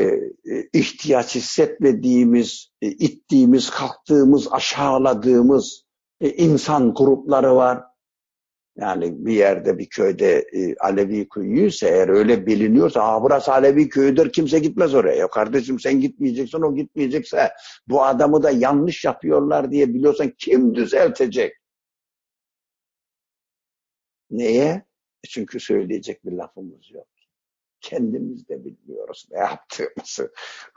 e, ihtiyaç hissetmediğimiz, e, ittiğimiz, kalktığımız, aşağıladığımız e, insan grupları var. Yani bir yerde bir köyde e, Alevi köyüyse eğer öyle biliniyorsa Aa, burası Alevi köyüdür kimse gitmez oraya. Yok kardeşim sen gitmeyeceksin o gitmeyecekse bu adamı da yanlış yapıyorlar diye biliyorsan kim düzeltecek? Neye? E, çünkü söyleyecek bir lafımız yok. Kendimiz de bilmiyoruz ne yaptığımızı.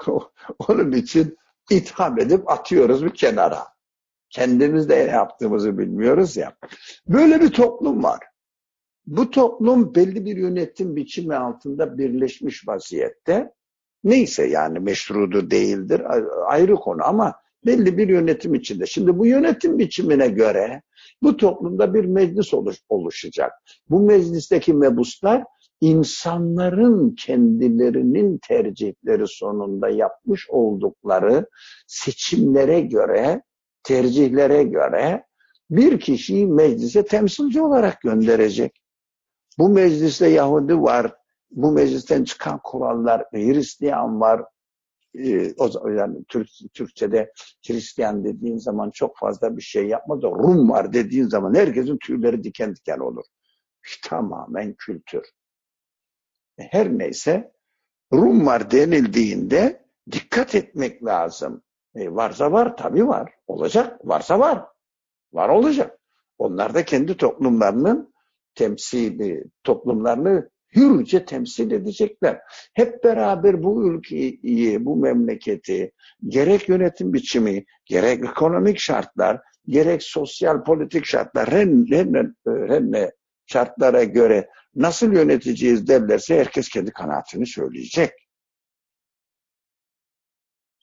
[LAUGHS] Onun için itham edip atıyoruz bir kenara. Kendimiz de ne yaptığımızı bilmiyoruz ya. Böyle bir toplum var. Bu toplum belli bir yönetim biçimi altında birleşmiş vaziyette. Neyse yani meşrudur değildir ayrı konu ama belli bir yönetim içinde. Şimdi bu yönetim biçimine göre bu toplumda bir meclis oluş, oluşacak. Bu meclisteki mebuslar insanların kendilerinin tercihleri sonunda yapmış oldukları seçimlere göre tercihlere göre bir kişiyi meclise temsilci olarak gönderecek. Bu mecliste Yahudi var, bu meclisten çıkan kurallar, Hristiyan var. Ee, o yani Türk, Türkçe'de Hristiyan dediğin zaman çok fazla bir şey yapmaz. Rum var dediğin zaman herkesin tüyleri diken diken olur. Tamamen kültür. Her neyse Rum var denildiğinde dikkat etmek lazım. E, varsa var, tabii var. Olacak, varsa var. Var olacak. Onlar da kendi toplumlarının temsili, toplumlarını hürce temsil edecekler. Hep beraber bu ülkeyi, bu memleketi, gerek yönetim biçimi, gerek ekonomik şartlar, gerek sosyal politik şartlar, her, her, her ne şartlara göre nasıl yöneteceğiz derlerse herkes kendi kanaatini söyleyecek.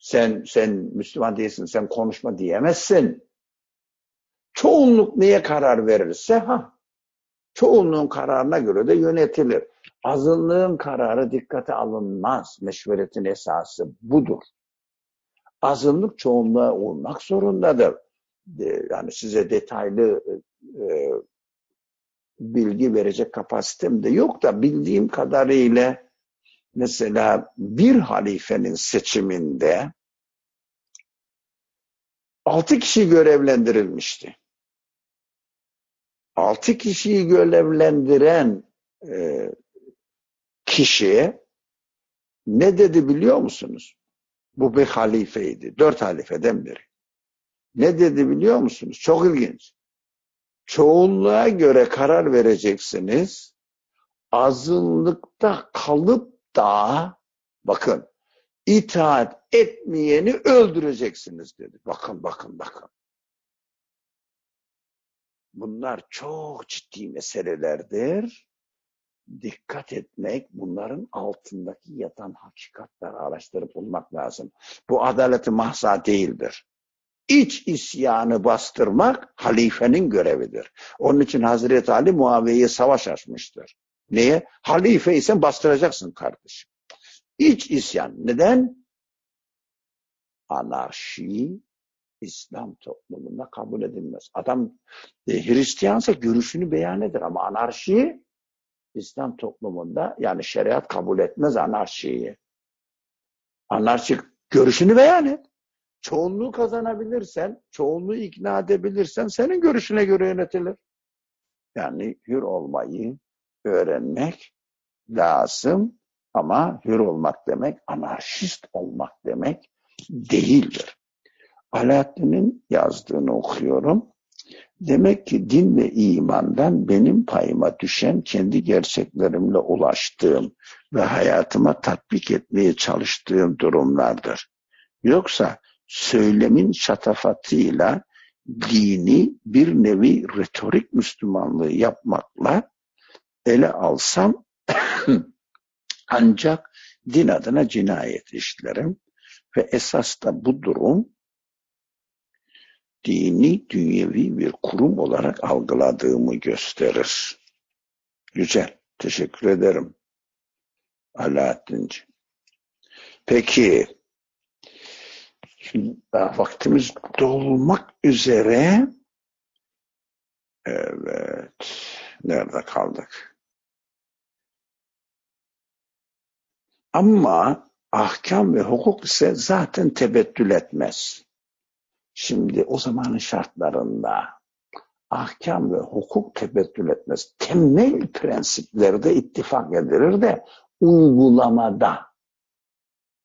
Sen sen Müslüman değilsin, sen konuşma diyemezsin. Çoğunluk neye karar verirse ha. Çoğunluğun kararına göre de yönetilir. Azınlığın kararı dikkate alınmaz. Meşveretin esası budur. Azınlık çoğunluğa olmak zorundadır. Yani size detaylı e, bilgi verecek kapasitem de yok da bildiğim kadarıyla mesela bir halifenin seçiminde altı kişi görevlendirilmişti. Altı kişiyi görevlendiren e, kişi ne dedi biliyor musunuz? Bu bir halifeydi. Dört halifeden biri. Ne dedi biliyor musunuz? Çok ilginç. çoğunluğa göre karar vereceksiniz. Azınlıkta kalıp da bakın itaat etmeyeni öldüreceksiniz dedi. Bakın bakın bakın. Bunlar çok ciddi meselelerdir. Dikkat etmek, bunların altındaki yatan hakikatleri araştırıp bulmak lazım. Bu adaleti mahsa değildir. İç isyanı bastırmak halifenin görevidir. Onun için Hazreti Ali Muaviye'ye savaş açmıştır. Niye? Halife ise bastıracaksın kardeşim. İç isyan. Neden? Anarşi İslam toplumunda kabul edilmez. Adam e, Hristiyansa görüşünü beyan eder ama anarşi İslam toplumunda yani şeriat kabul etmez anarşiyi. Anarşik görüşünü beyan et. Çoğunluğu kazanabilirsen, çoğunluğu ikna edebilirsen senin görüşüne göre yönetilir. Yani hür olmayı öğrenmek lazım ama hür olmak demek anarşist olmak demek değildir. Alaaddin'in yazdığını okuyorum. Demek ki din ve imandan benim payıma düşen kendi gerçeklerimle ulaştığım ve hayatıma tatbik etmeye çalıştığım durumlardır. Yoksa söylemin şatafatıyla dini bir nevi retorik Müslümanlığı yapmakla ele alsam [COUGHS] ancak din adına cinayet işlerim ve esas da bu durum dini dünyevi bir kurum olarak algıladığımı gösterir. Güzel. Teşekkür ederim. Alaaddinci. Peki şimdi vaktimiz dolmak üzere evet nerede kaldık? Ama ahkam ve hukuk ise zaten tebettül etmez. Şimdi o zamanın şartlarında ahkam ve hukuk tebettül etmez. Temel prensiplerde ittifak edilir de uygulamada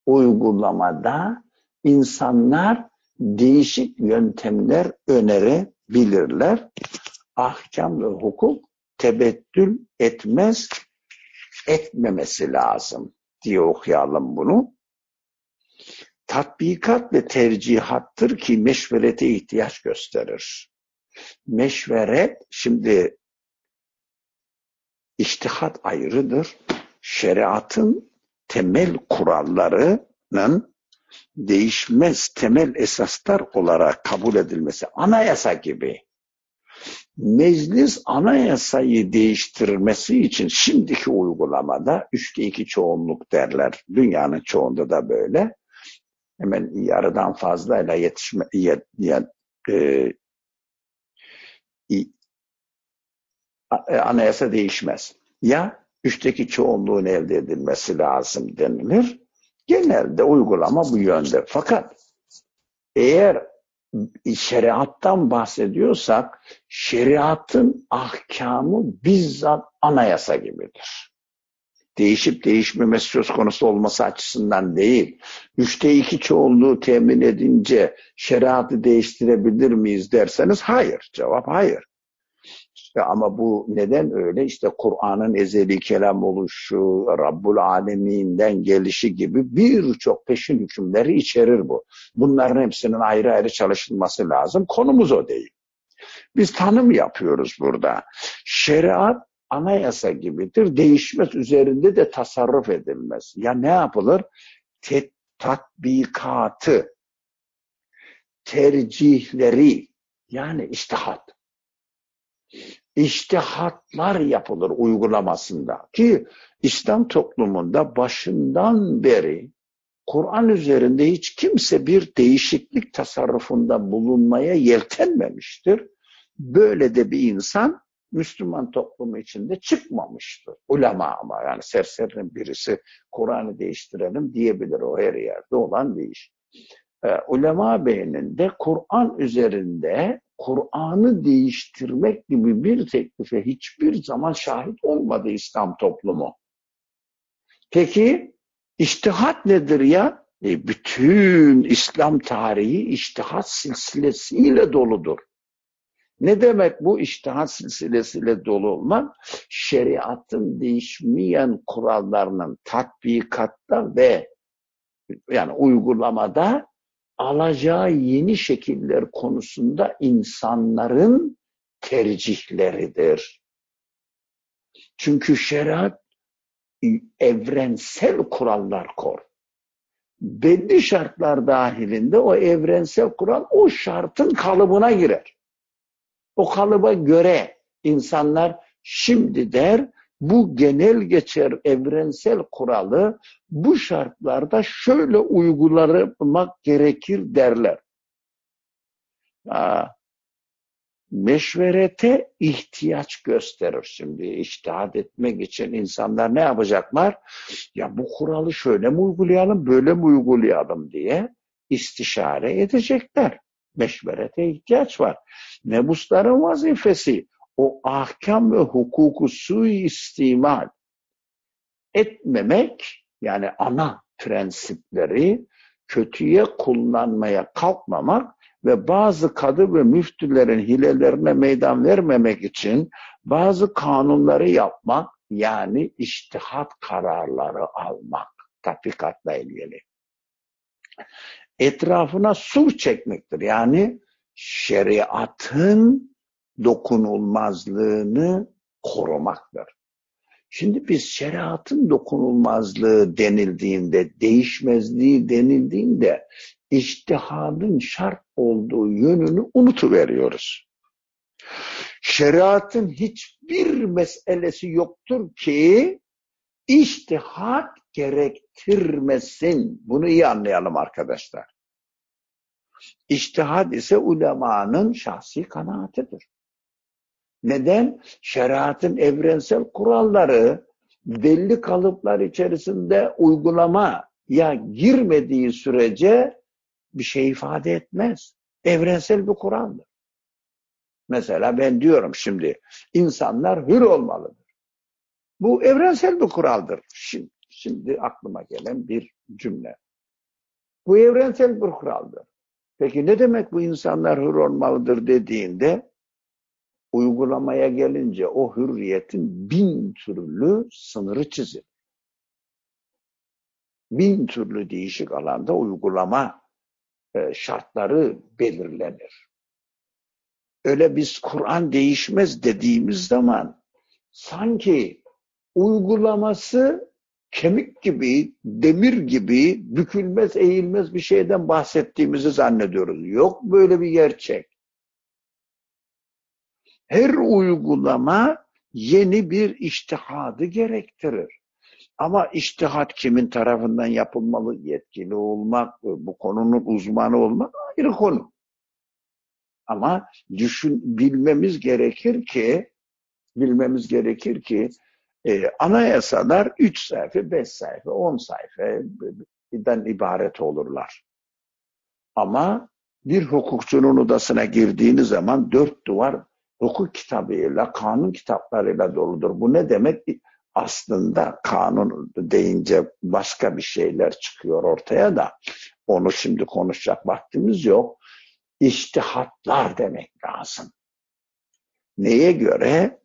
uygulamada insanlar değişik yöntemler önerebilirler. Ahkam ve hukuk tebettül etmez, etmemesi lazım diye okuyalım bunu tatbikat ve tercihattır ki meşverete ihtiyaç gösterir. Meşveret, şimdi iştihat ayrıdır. Şeriatın temel kurallarının değişmez temel esaslar olarak kabul edilmesi, anayasa gibi. Meclis anayasayı değiştirmesi için şimdiki uygulamada üçte iki çoğunluk derler. Dünyanın çoğunda da böyle hemen yarıdan fazlayla yetişme yet, yet, e, e, anayasa değişmez. Ya üçteki çoğunluğun elde edilmesi lazım denilir. Genelde uygulama bu yönde. Fakat eğer şeriattan bahsediyorsak şeriatın ahkamı bizzat anayasa gibidir değişip değişmemesi söz konusu olması açısından değil. Üçte iki çoğunluğu temin edince şeriatı değiştirebilir miyiz derseniz hayır. Cevap hayır. İşte ama bu neden öyle? İşte Kur'an'ın ezeli kelam oluşu, Rabbul Alemin'den gelişi gibi birçok peşin hükümleri içerir bu. Bunların hepsinin ayrı ayrı çalışılması lazım. Konumuz o değil. Biz tanım yapıyoruz burada. Şeriat anayasa gibidir. Değişmez üzerinde de tasarruf edilmez. Ya ne yapılır? Te tatbikatı, tercihleri yani iştihat. İştihatlar yapılır uygulamasında ki İslam toplumunda başından beri Kur'an üzerinde hiç kimse bir değişiklik tasarrufunda bulunmaya yeltenmemiştir. Böyle de bir insan Müslüman toplumu içinde çıkmamıştır. Ulema ama yani serserinin birisi Kur'an'ı değiştirelim diyebilir o her yerde olan bir iş. Ee, ulema beyninde Kur'an üzerinde Kur'an'ı değiştirmek gibi bir teklife hiçbir zaman şahit olmadı İslam toplumu. Peki iştihat nedir ya? E, bütün İslam tarihi iştihat silsilesiyle doludur. Ne demek bu iştihat silsilesiyle dolu olmak? Şeriatın değişmeyen kurallarının tatbikatta ve yani uygulamada alacağı yeni şekiller konusunda insanların tercihleridir. Çünkü şeriat evrensel kurallar kor. Belli şartlar dahilinde o evrensel kural o şartın kalıbına girer. O kalıba göre insanlar şimdi der bu genel geçer evrensel kuralı bu şartlarda şöyle uygulamak gerekir derler. Aa, meşverete ihtiyaç gösterir şimdi iştihad etmek için insanlar ne yapacaklar? Ya bu kuralı şöyle mi uygulayalım, böyle mi uygulayalım diye istişare edecekler. Meşverete ihtiyaç var. Mebusların vazifesi o ahkam ve hukuku suistimal etmemek yani ana prensipleri kötüye kullanmaya kalkmamak ve bazı kadı ve müftülerin hilelerine meydan vermemek için bazı kanunları yapmak yani iştihat kararları almak tatbikatla ilgili. Etrafına sur çekmektir. Yani şeriatın dokunulmazlığını korumaktır. Şimdi biz şeriatın dokunulmazlığı denildiğinde, değişmezliği denildiğinde iştihadın şart olduğu yönünü unutuveriyoruz. Şeriatın hiçbir meselesi yoktur ki iştihat gerektirmesin. Bunu iyi anlayalım arkadaşlar. İştihad ise ulemanın şahsi kanaatidir. Neden? Şeriatın evrensel kuralları belli kalıplar içerisinde uygulama ya girmediği sürece bir şey ifade etmez. Evrensel bir kuraldır. Mesela ben diyorum şimdi insanlar hür olmalıdır. Bu evrensel bir kuraldır. Şimdi, şimdi aklıma gelen bir cümle. Bu evrensel bir kuraldır. Peki ne demek bu insanlar hür olmalıdır dediğinde uygulamaya gelince o hürriyetin bin türlü sınırı çizilir. Bin türlü değişik alanda uygulama e, şartları belirlenir. Öyle biz Kur'an değişmez dediğimiz zaman sanki uygulaması kemik gibi, demir gibi bükülmez, eğilmez bir şeyden bahsettiğimizi zannediyoruz. Yok böyle bir gerçek her uygulama yeni bir iştihadı gerektirir. Ama iştihat kimin tarafından yapılmalı? Yetkili olmak, bu konunun uzmanı olmak ayrı konu. Ama düşün, bilmemiz gerekir ki bilmemiz gerekir ki e, anayasalar 3 sayfa, 5 sayfa, 10 sayfadan ibaret olurlar. Ama bir hukukçunun odasına girdiğiniz zaman dört duvar hukuk kitabıyla, kanun kitaplarıyla doludur. Bu ne demek? Aslında kanun deyince başka bir şeyler çıkıyor ortaya da onu şimdi konuşacak vaktimiz yok. İştihatlar demek lazım. Neye göre?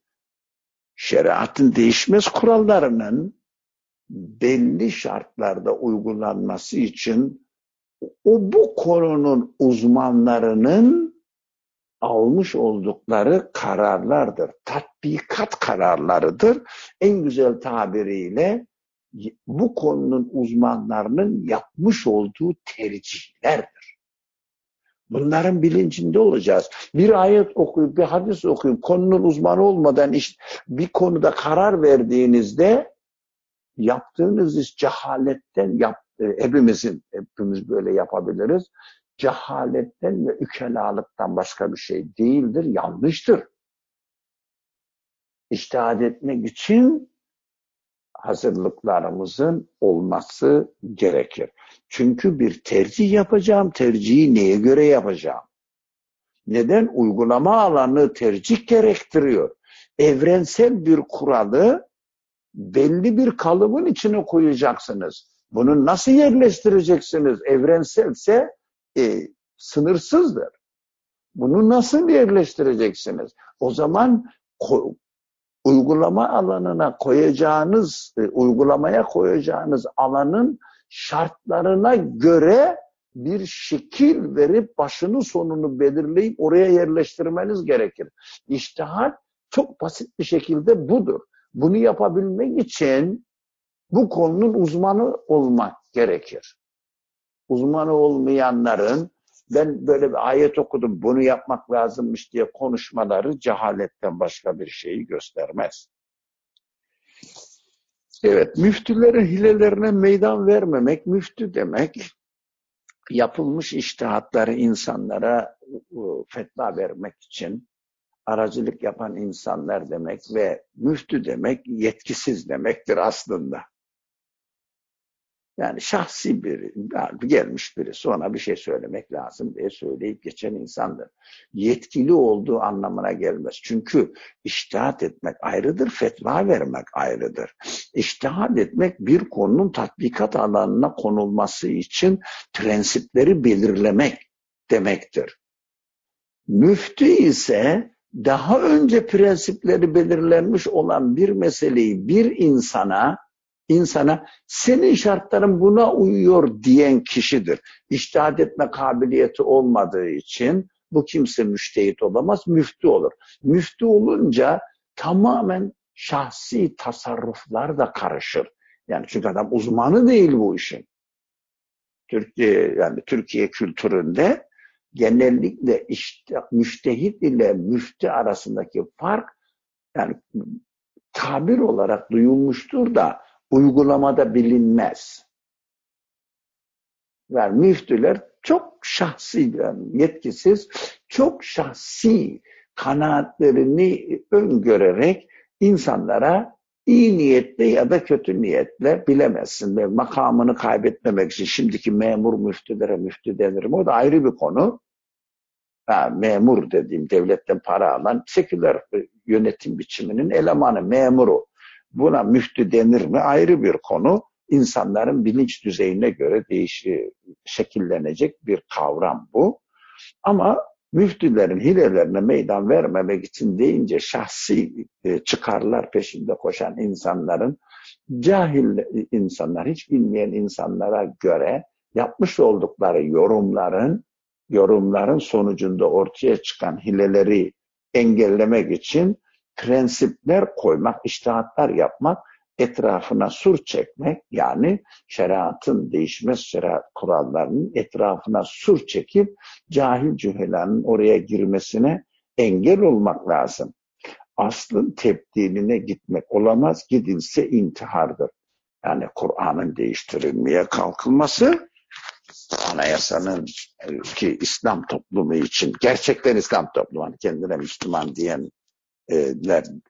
Şeriatın değişmez kurallarının belli şartlarda uygulanması için o bu konunun uzmanlarının almış oldukları kararlardır. Tatbikat kararlarıdır. En güzel tabiriyle bu konunun uzmanlarının yapmış olduğu tercihlerdir. Bunların bilincinde olacağız. Bir ayet okuyup bir hadis okuyup konunun uzmanı olmadan işte bir konuda karar verdiğinizde yaptığınız iş cehaletten yap, e, hepimizin hepimiz böyle yapabiliriz cehaletten ve ükelalıktan başka bir şey değildir, yanlıştır. İştihad etmek için hazırlıklarımızın olması gerekir. Çünkü bir tercih yapacağım, tercihi neye göre yapacağım? Neden? Uygulama alanı tercih gerektiriyor. Evrensel bir kuralı belli bir kalıbın içine koyacaksınız. Bunu nasıl yerleştireceksiniz? Evrenselse e, sınırsızdır. Bunu nasıl yerleştireceksiniz? O zaman uygulama alanına koyacağınız, e, uygulamaya koyacağınız alanın şartlarına göre bir şekil verip başını sonunu belirleyip oraya yerleştirmeniz gerekir. İştihar çok basit bir şekilde budur. Bunu yapabilmek için bu konunun uzmanı olmak gerekir. Uzmanı olmayanların ben böyle bir ayet okudum bunu yapmak lazımmış diye konuşmaları cehaletten başka bir şeyi göstermez. Evet, müftülerin hilelerine meydan vermemek, müftü demek yapılmış iştihatları insanlara fetva vermek için aracılık yapan insanlar demek ve müftü demek yetkisiz demektir aslında. Yani şahsi biri, gelmiş biri sonra bir şey söylemek lazım diye söyleyip geçen insandır. Yetkili olduğu anlamına gelmez. Çünkü iştihat etmek ayrıdır, fetva vermek ayrıdır. İştihat etmek bir konunun tatbikat alanına konulması için prensipleri belirlemek demektir. Müftü ise daha önce prensipleri belirlenmiş olan bir meseleyi bir insana insana senin şartların buna uyuyor diyen kişidir. İçtihat etme kabiliyeti olmadığı için bu kimse müştehit olamaz, müftü olur. Müftü olunca tamamen şahsi tasarruflar da karışır. Yani çünkü adam uzmanı değil bu işin. Türkiye yani Türkiye kültüründe genellikle işte müştehit ile müftü arasındaki fark yani tabir olarak duyulmuştur da uygulamada bilinmez. Yani müftüler çok şahsi, yani yetkisiz, çok şahsi kanaatlerini öngörerek insanlara iyi niyetle ya da kötü niyetle bilemezsin. Ve makamını kaybetmemek için şimdiki memur müftülere müftü denir mi? O da ayrı bir konu. Ha, memur dediğim devletten para alan seküler yönetim biçiminin elemanı, memuru. Buna müftü denir mi ayrı bir konu. İnsanların bilinç düzeyine göre değişi, şekillenecek bir kavram bu. Ama müftülerin hilelerine meydan vermemek için deyince şahsi e, çıkarlar peşinde koşan insanların cahil insanlar, hiç bilmeyen insanlara göre yapmış oldukları yorumların yorumların sonucunda ortaya çıkan hileleri engellemek için prensipler koymak, iştihatlar yapmak, etrafına sur çekmek yani şeriatın değişmez şeriat kurallarının etrafına sur çekip cahil cühelanın oraya girmesine engel olmak lazım. Aslın tebdiline gitmek olamaz, gidilse intihardır. Yani Kur'an'ın değiştirilmeye kalkılması anayasanın ki İslam toplumu için gerçekten İslam toplumu hani kendine Müslüman diyen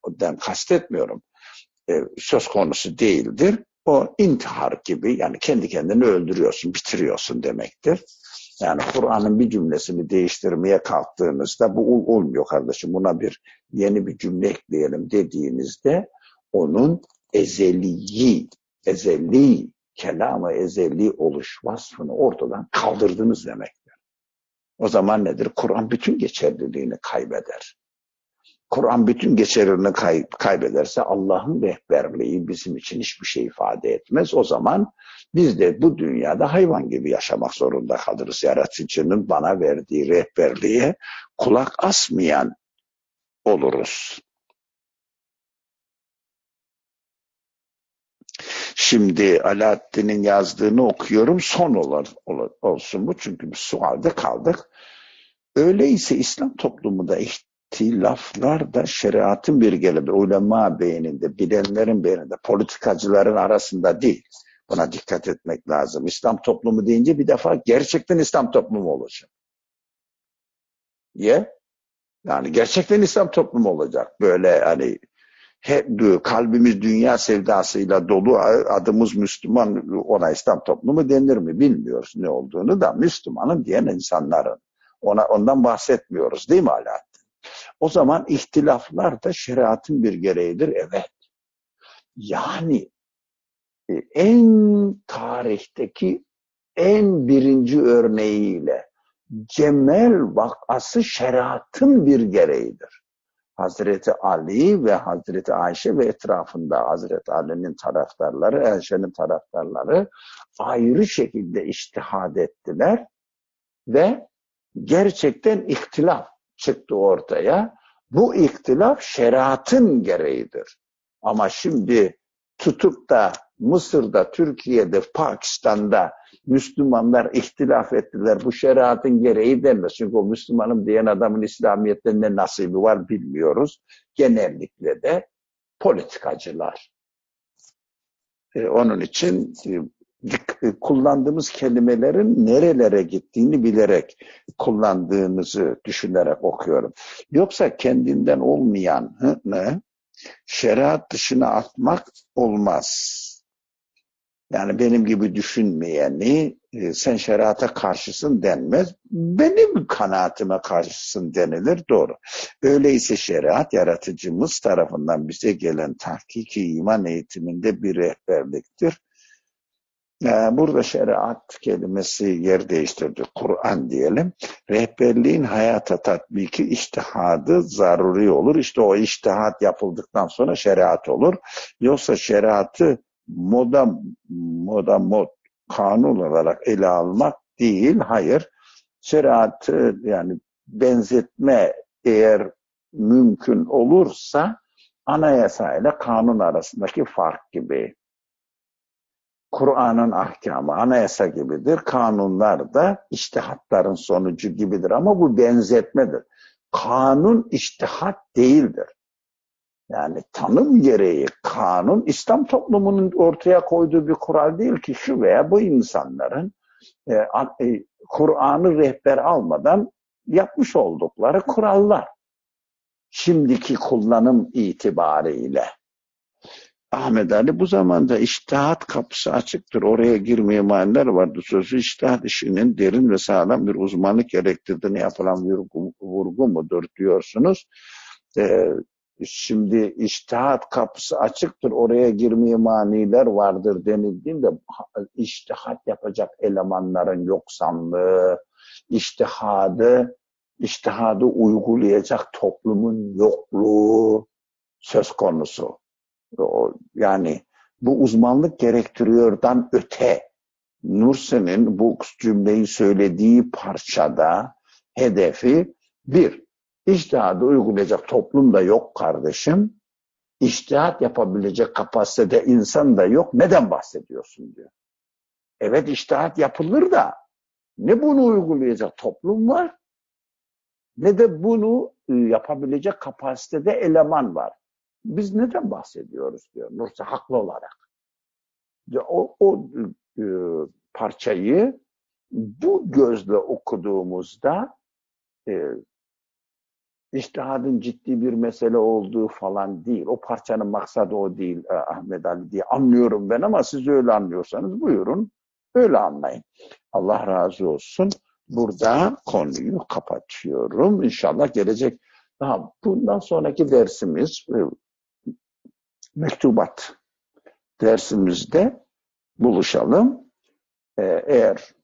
den kastetmiyorum. Söz konusu değildir. O intihar gibi yani kendi kendini öldürüyorsun, bitiriyorsun demektir. Yani Kur'an'ın bir cümlesini değiştirmeye kalktığınızda bu olmuyor kardeşim. Buna bir yeni bir cümle ekleyelim dediğinizde onun ezeliyi, ezeli, kelamı ezeli oluş vasfını ortadan kaldırdınız demektir. O zaman nedir? Kur'an bütün geçerliliğini kaybeder. Kur'an bütün geçerini kay kaybederse Allah'ın rehberliği bizim için hiçbir şey ifade etmez. O zaman biz de bu dünyada hayvan gibi yaşamak zorunda kalırız. Yaratıcının bana verdiği rehberliğe kulak asmayan oluruz. Şimdi Alaaddin'in yazdığını okuyorum. Son olur, olur, olsun bu. Çünkü bir sualde kaldık. Öyleyse İslam toplumunda ihtilaflar da şeriatın bir gelebilir. Ulema beyninde, bilenlerin beyninde, politikacıların arasında değil. Buna dikkat etmek lazım. İslam toplumu deyince bir defa gerçekten İslam toplumu olacak. Ye? Yani gerçekten İslam toplumu olacak. Böyle hani hep kalbimiz dünya sevdasıyla dolu adımız Müslüman ona İslam toplumu denir mi bilmiyoruz ne olduğunu da Müslümanın diyen insanların ona ondan bahsetmiyoruz değil mi Alaaddin? O zaman ihtilaflar da şeriatın bir gereğidir. Evet. Yani e, en tarihteki en birinci örneğiyle Cemel vakası şeriatın bir gereğidir. Hazreti Ali ve Hazreti Ayşe ve etrafında Hazreti Ali'nin taraftarları, Ayşe'nin taraftarları ayrı şekilde iştihad ettiler ve gerçekten ihtilaf çıktı ortaya. Bu ihtilaf şeriatın gereğidir. Ama şimdi tutup da Mısır'da, Türkiye'de, Pakistan'da Müslümanlar ihtilaf ettiler. Bu şeriatın gereği denmez. Çünkü o Müslümanım diyen adamın İslamiyet'te ne nasibi var bilmiyoruz. Genellikle de politikacılar. Ee, onun için e, [LAUGHS] kullandığımız kelimelerin nerelere gittiğini bilerek kullandığınızı düşünerek okuyorum. Yoksa kendinden olmayan ne? şeriat dışına atmak olmaz. Yani benim gibi düşünmeyeni e, sen şeriata karşısın denmez. Benim kanaatime karşısın denilir doğru. Öyleyse şeriat yaratıcımız tarafından bize gelen tahkiki iman eğitiminde bir rehberliktir. E, burada şeriat kelimesi yer değiştirdi. Kur'an diyelim. Rehberliğin hayata tatbiki iştihadı zaruri olur. İşte o iştihat yapıldıktan sonra şeriat olur. Yoksa şeriatı moda moda mod kanun olarak ele almak değil. Hayır. Şeriatı yani benzetme eğer mümkün olursa anayasa ile kanun arasındaki fark gibi. Kur'an'ın ahkamı anayasa gibidir. Kanunlar da iştihatların sonucu gibidir. Ama bu benzetmedir. Kanun iştihat değildir. Yani tanım gereği kanun İslam toplumunun ortaya koyduğu bir kural değil ki şu veya bu insanların e, e, Kur'an'ı rehber almadan yapmış oldukları kurallar. Şimdiki kullanım itibariyle. Ahmet Ali bu zamanda iştihat kapısı açıktır. Oraya girmeye maniler vardı. Sözü iştihat işinin derin ve sağlam bir uzmanlık gerektirdiğini yapılan vurgu, vurgu mudur diyorsunuz. Ee, Şimdi iştihat kapısı açıktır, oraya girmeye maniler vardır denildiğinde iştihat yapacak elemanların yoksanlığı, iştihadı, iştihadı uygulayacak toplumun yokluğu söz konusu. Yani bu uzmanlık gerektiriyordan öte Nursen'in bu cümleyi söylediği parçada hedefi bir, İçtihadı uygulayacak toplum da yok kardeşim. İçtihat yapabilecek kapasitede insan da yok. Neden bahsediyorsun diyor. Evet içtihat yapılır da ne bunu uygulayacak toplum var ne de bunu e, yapabilecek kapasitede eleman var. Biz neden bahsediyoruz diyor Nursi haklı olarak. O, o e, parçayı bu gözle okuduğumuzda e, İçtihadın ciddi bir mesele olduğu falan değil. O parçanın maksadı o değil e, Ahmet Ali diye anlıyorum ben ama siz öyle anlıyorsanız buyurun öyle anlayın. Allah razı olsun. Burada konuyu kapatıyorum. İnşallah gelecek daha bundan sonraki dersimiz e, mektubat dersimizde buluşalım. Ee, eğer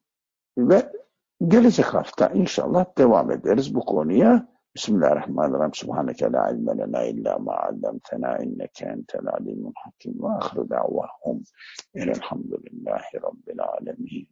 ve gelecek hafta inşallah devam ederiz bu konuya. Bismillahirrahmanirrahim. Subhaneke la ilme lena illa ma allamtena inneke entel alimul hakim. Ve ahir davahum. Elhamdülillahi Rabbil alemin.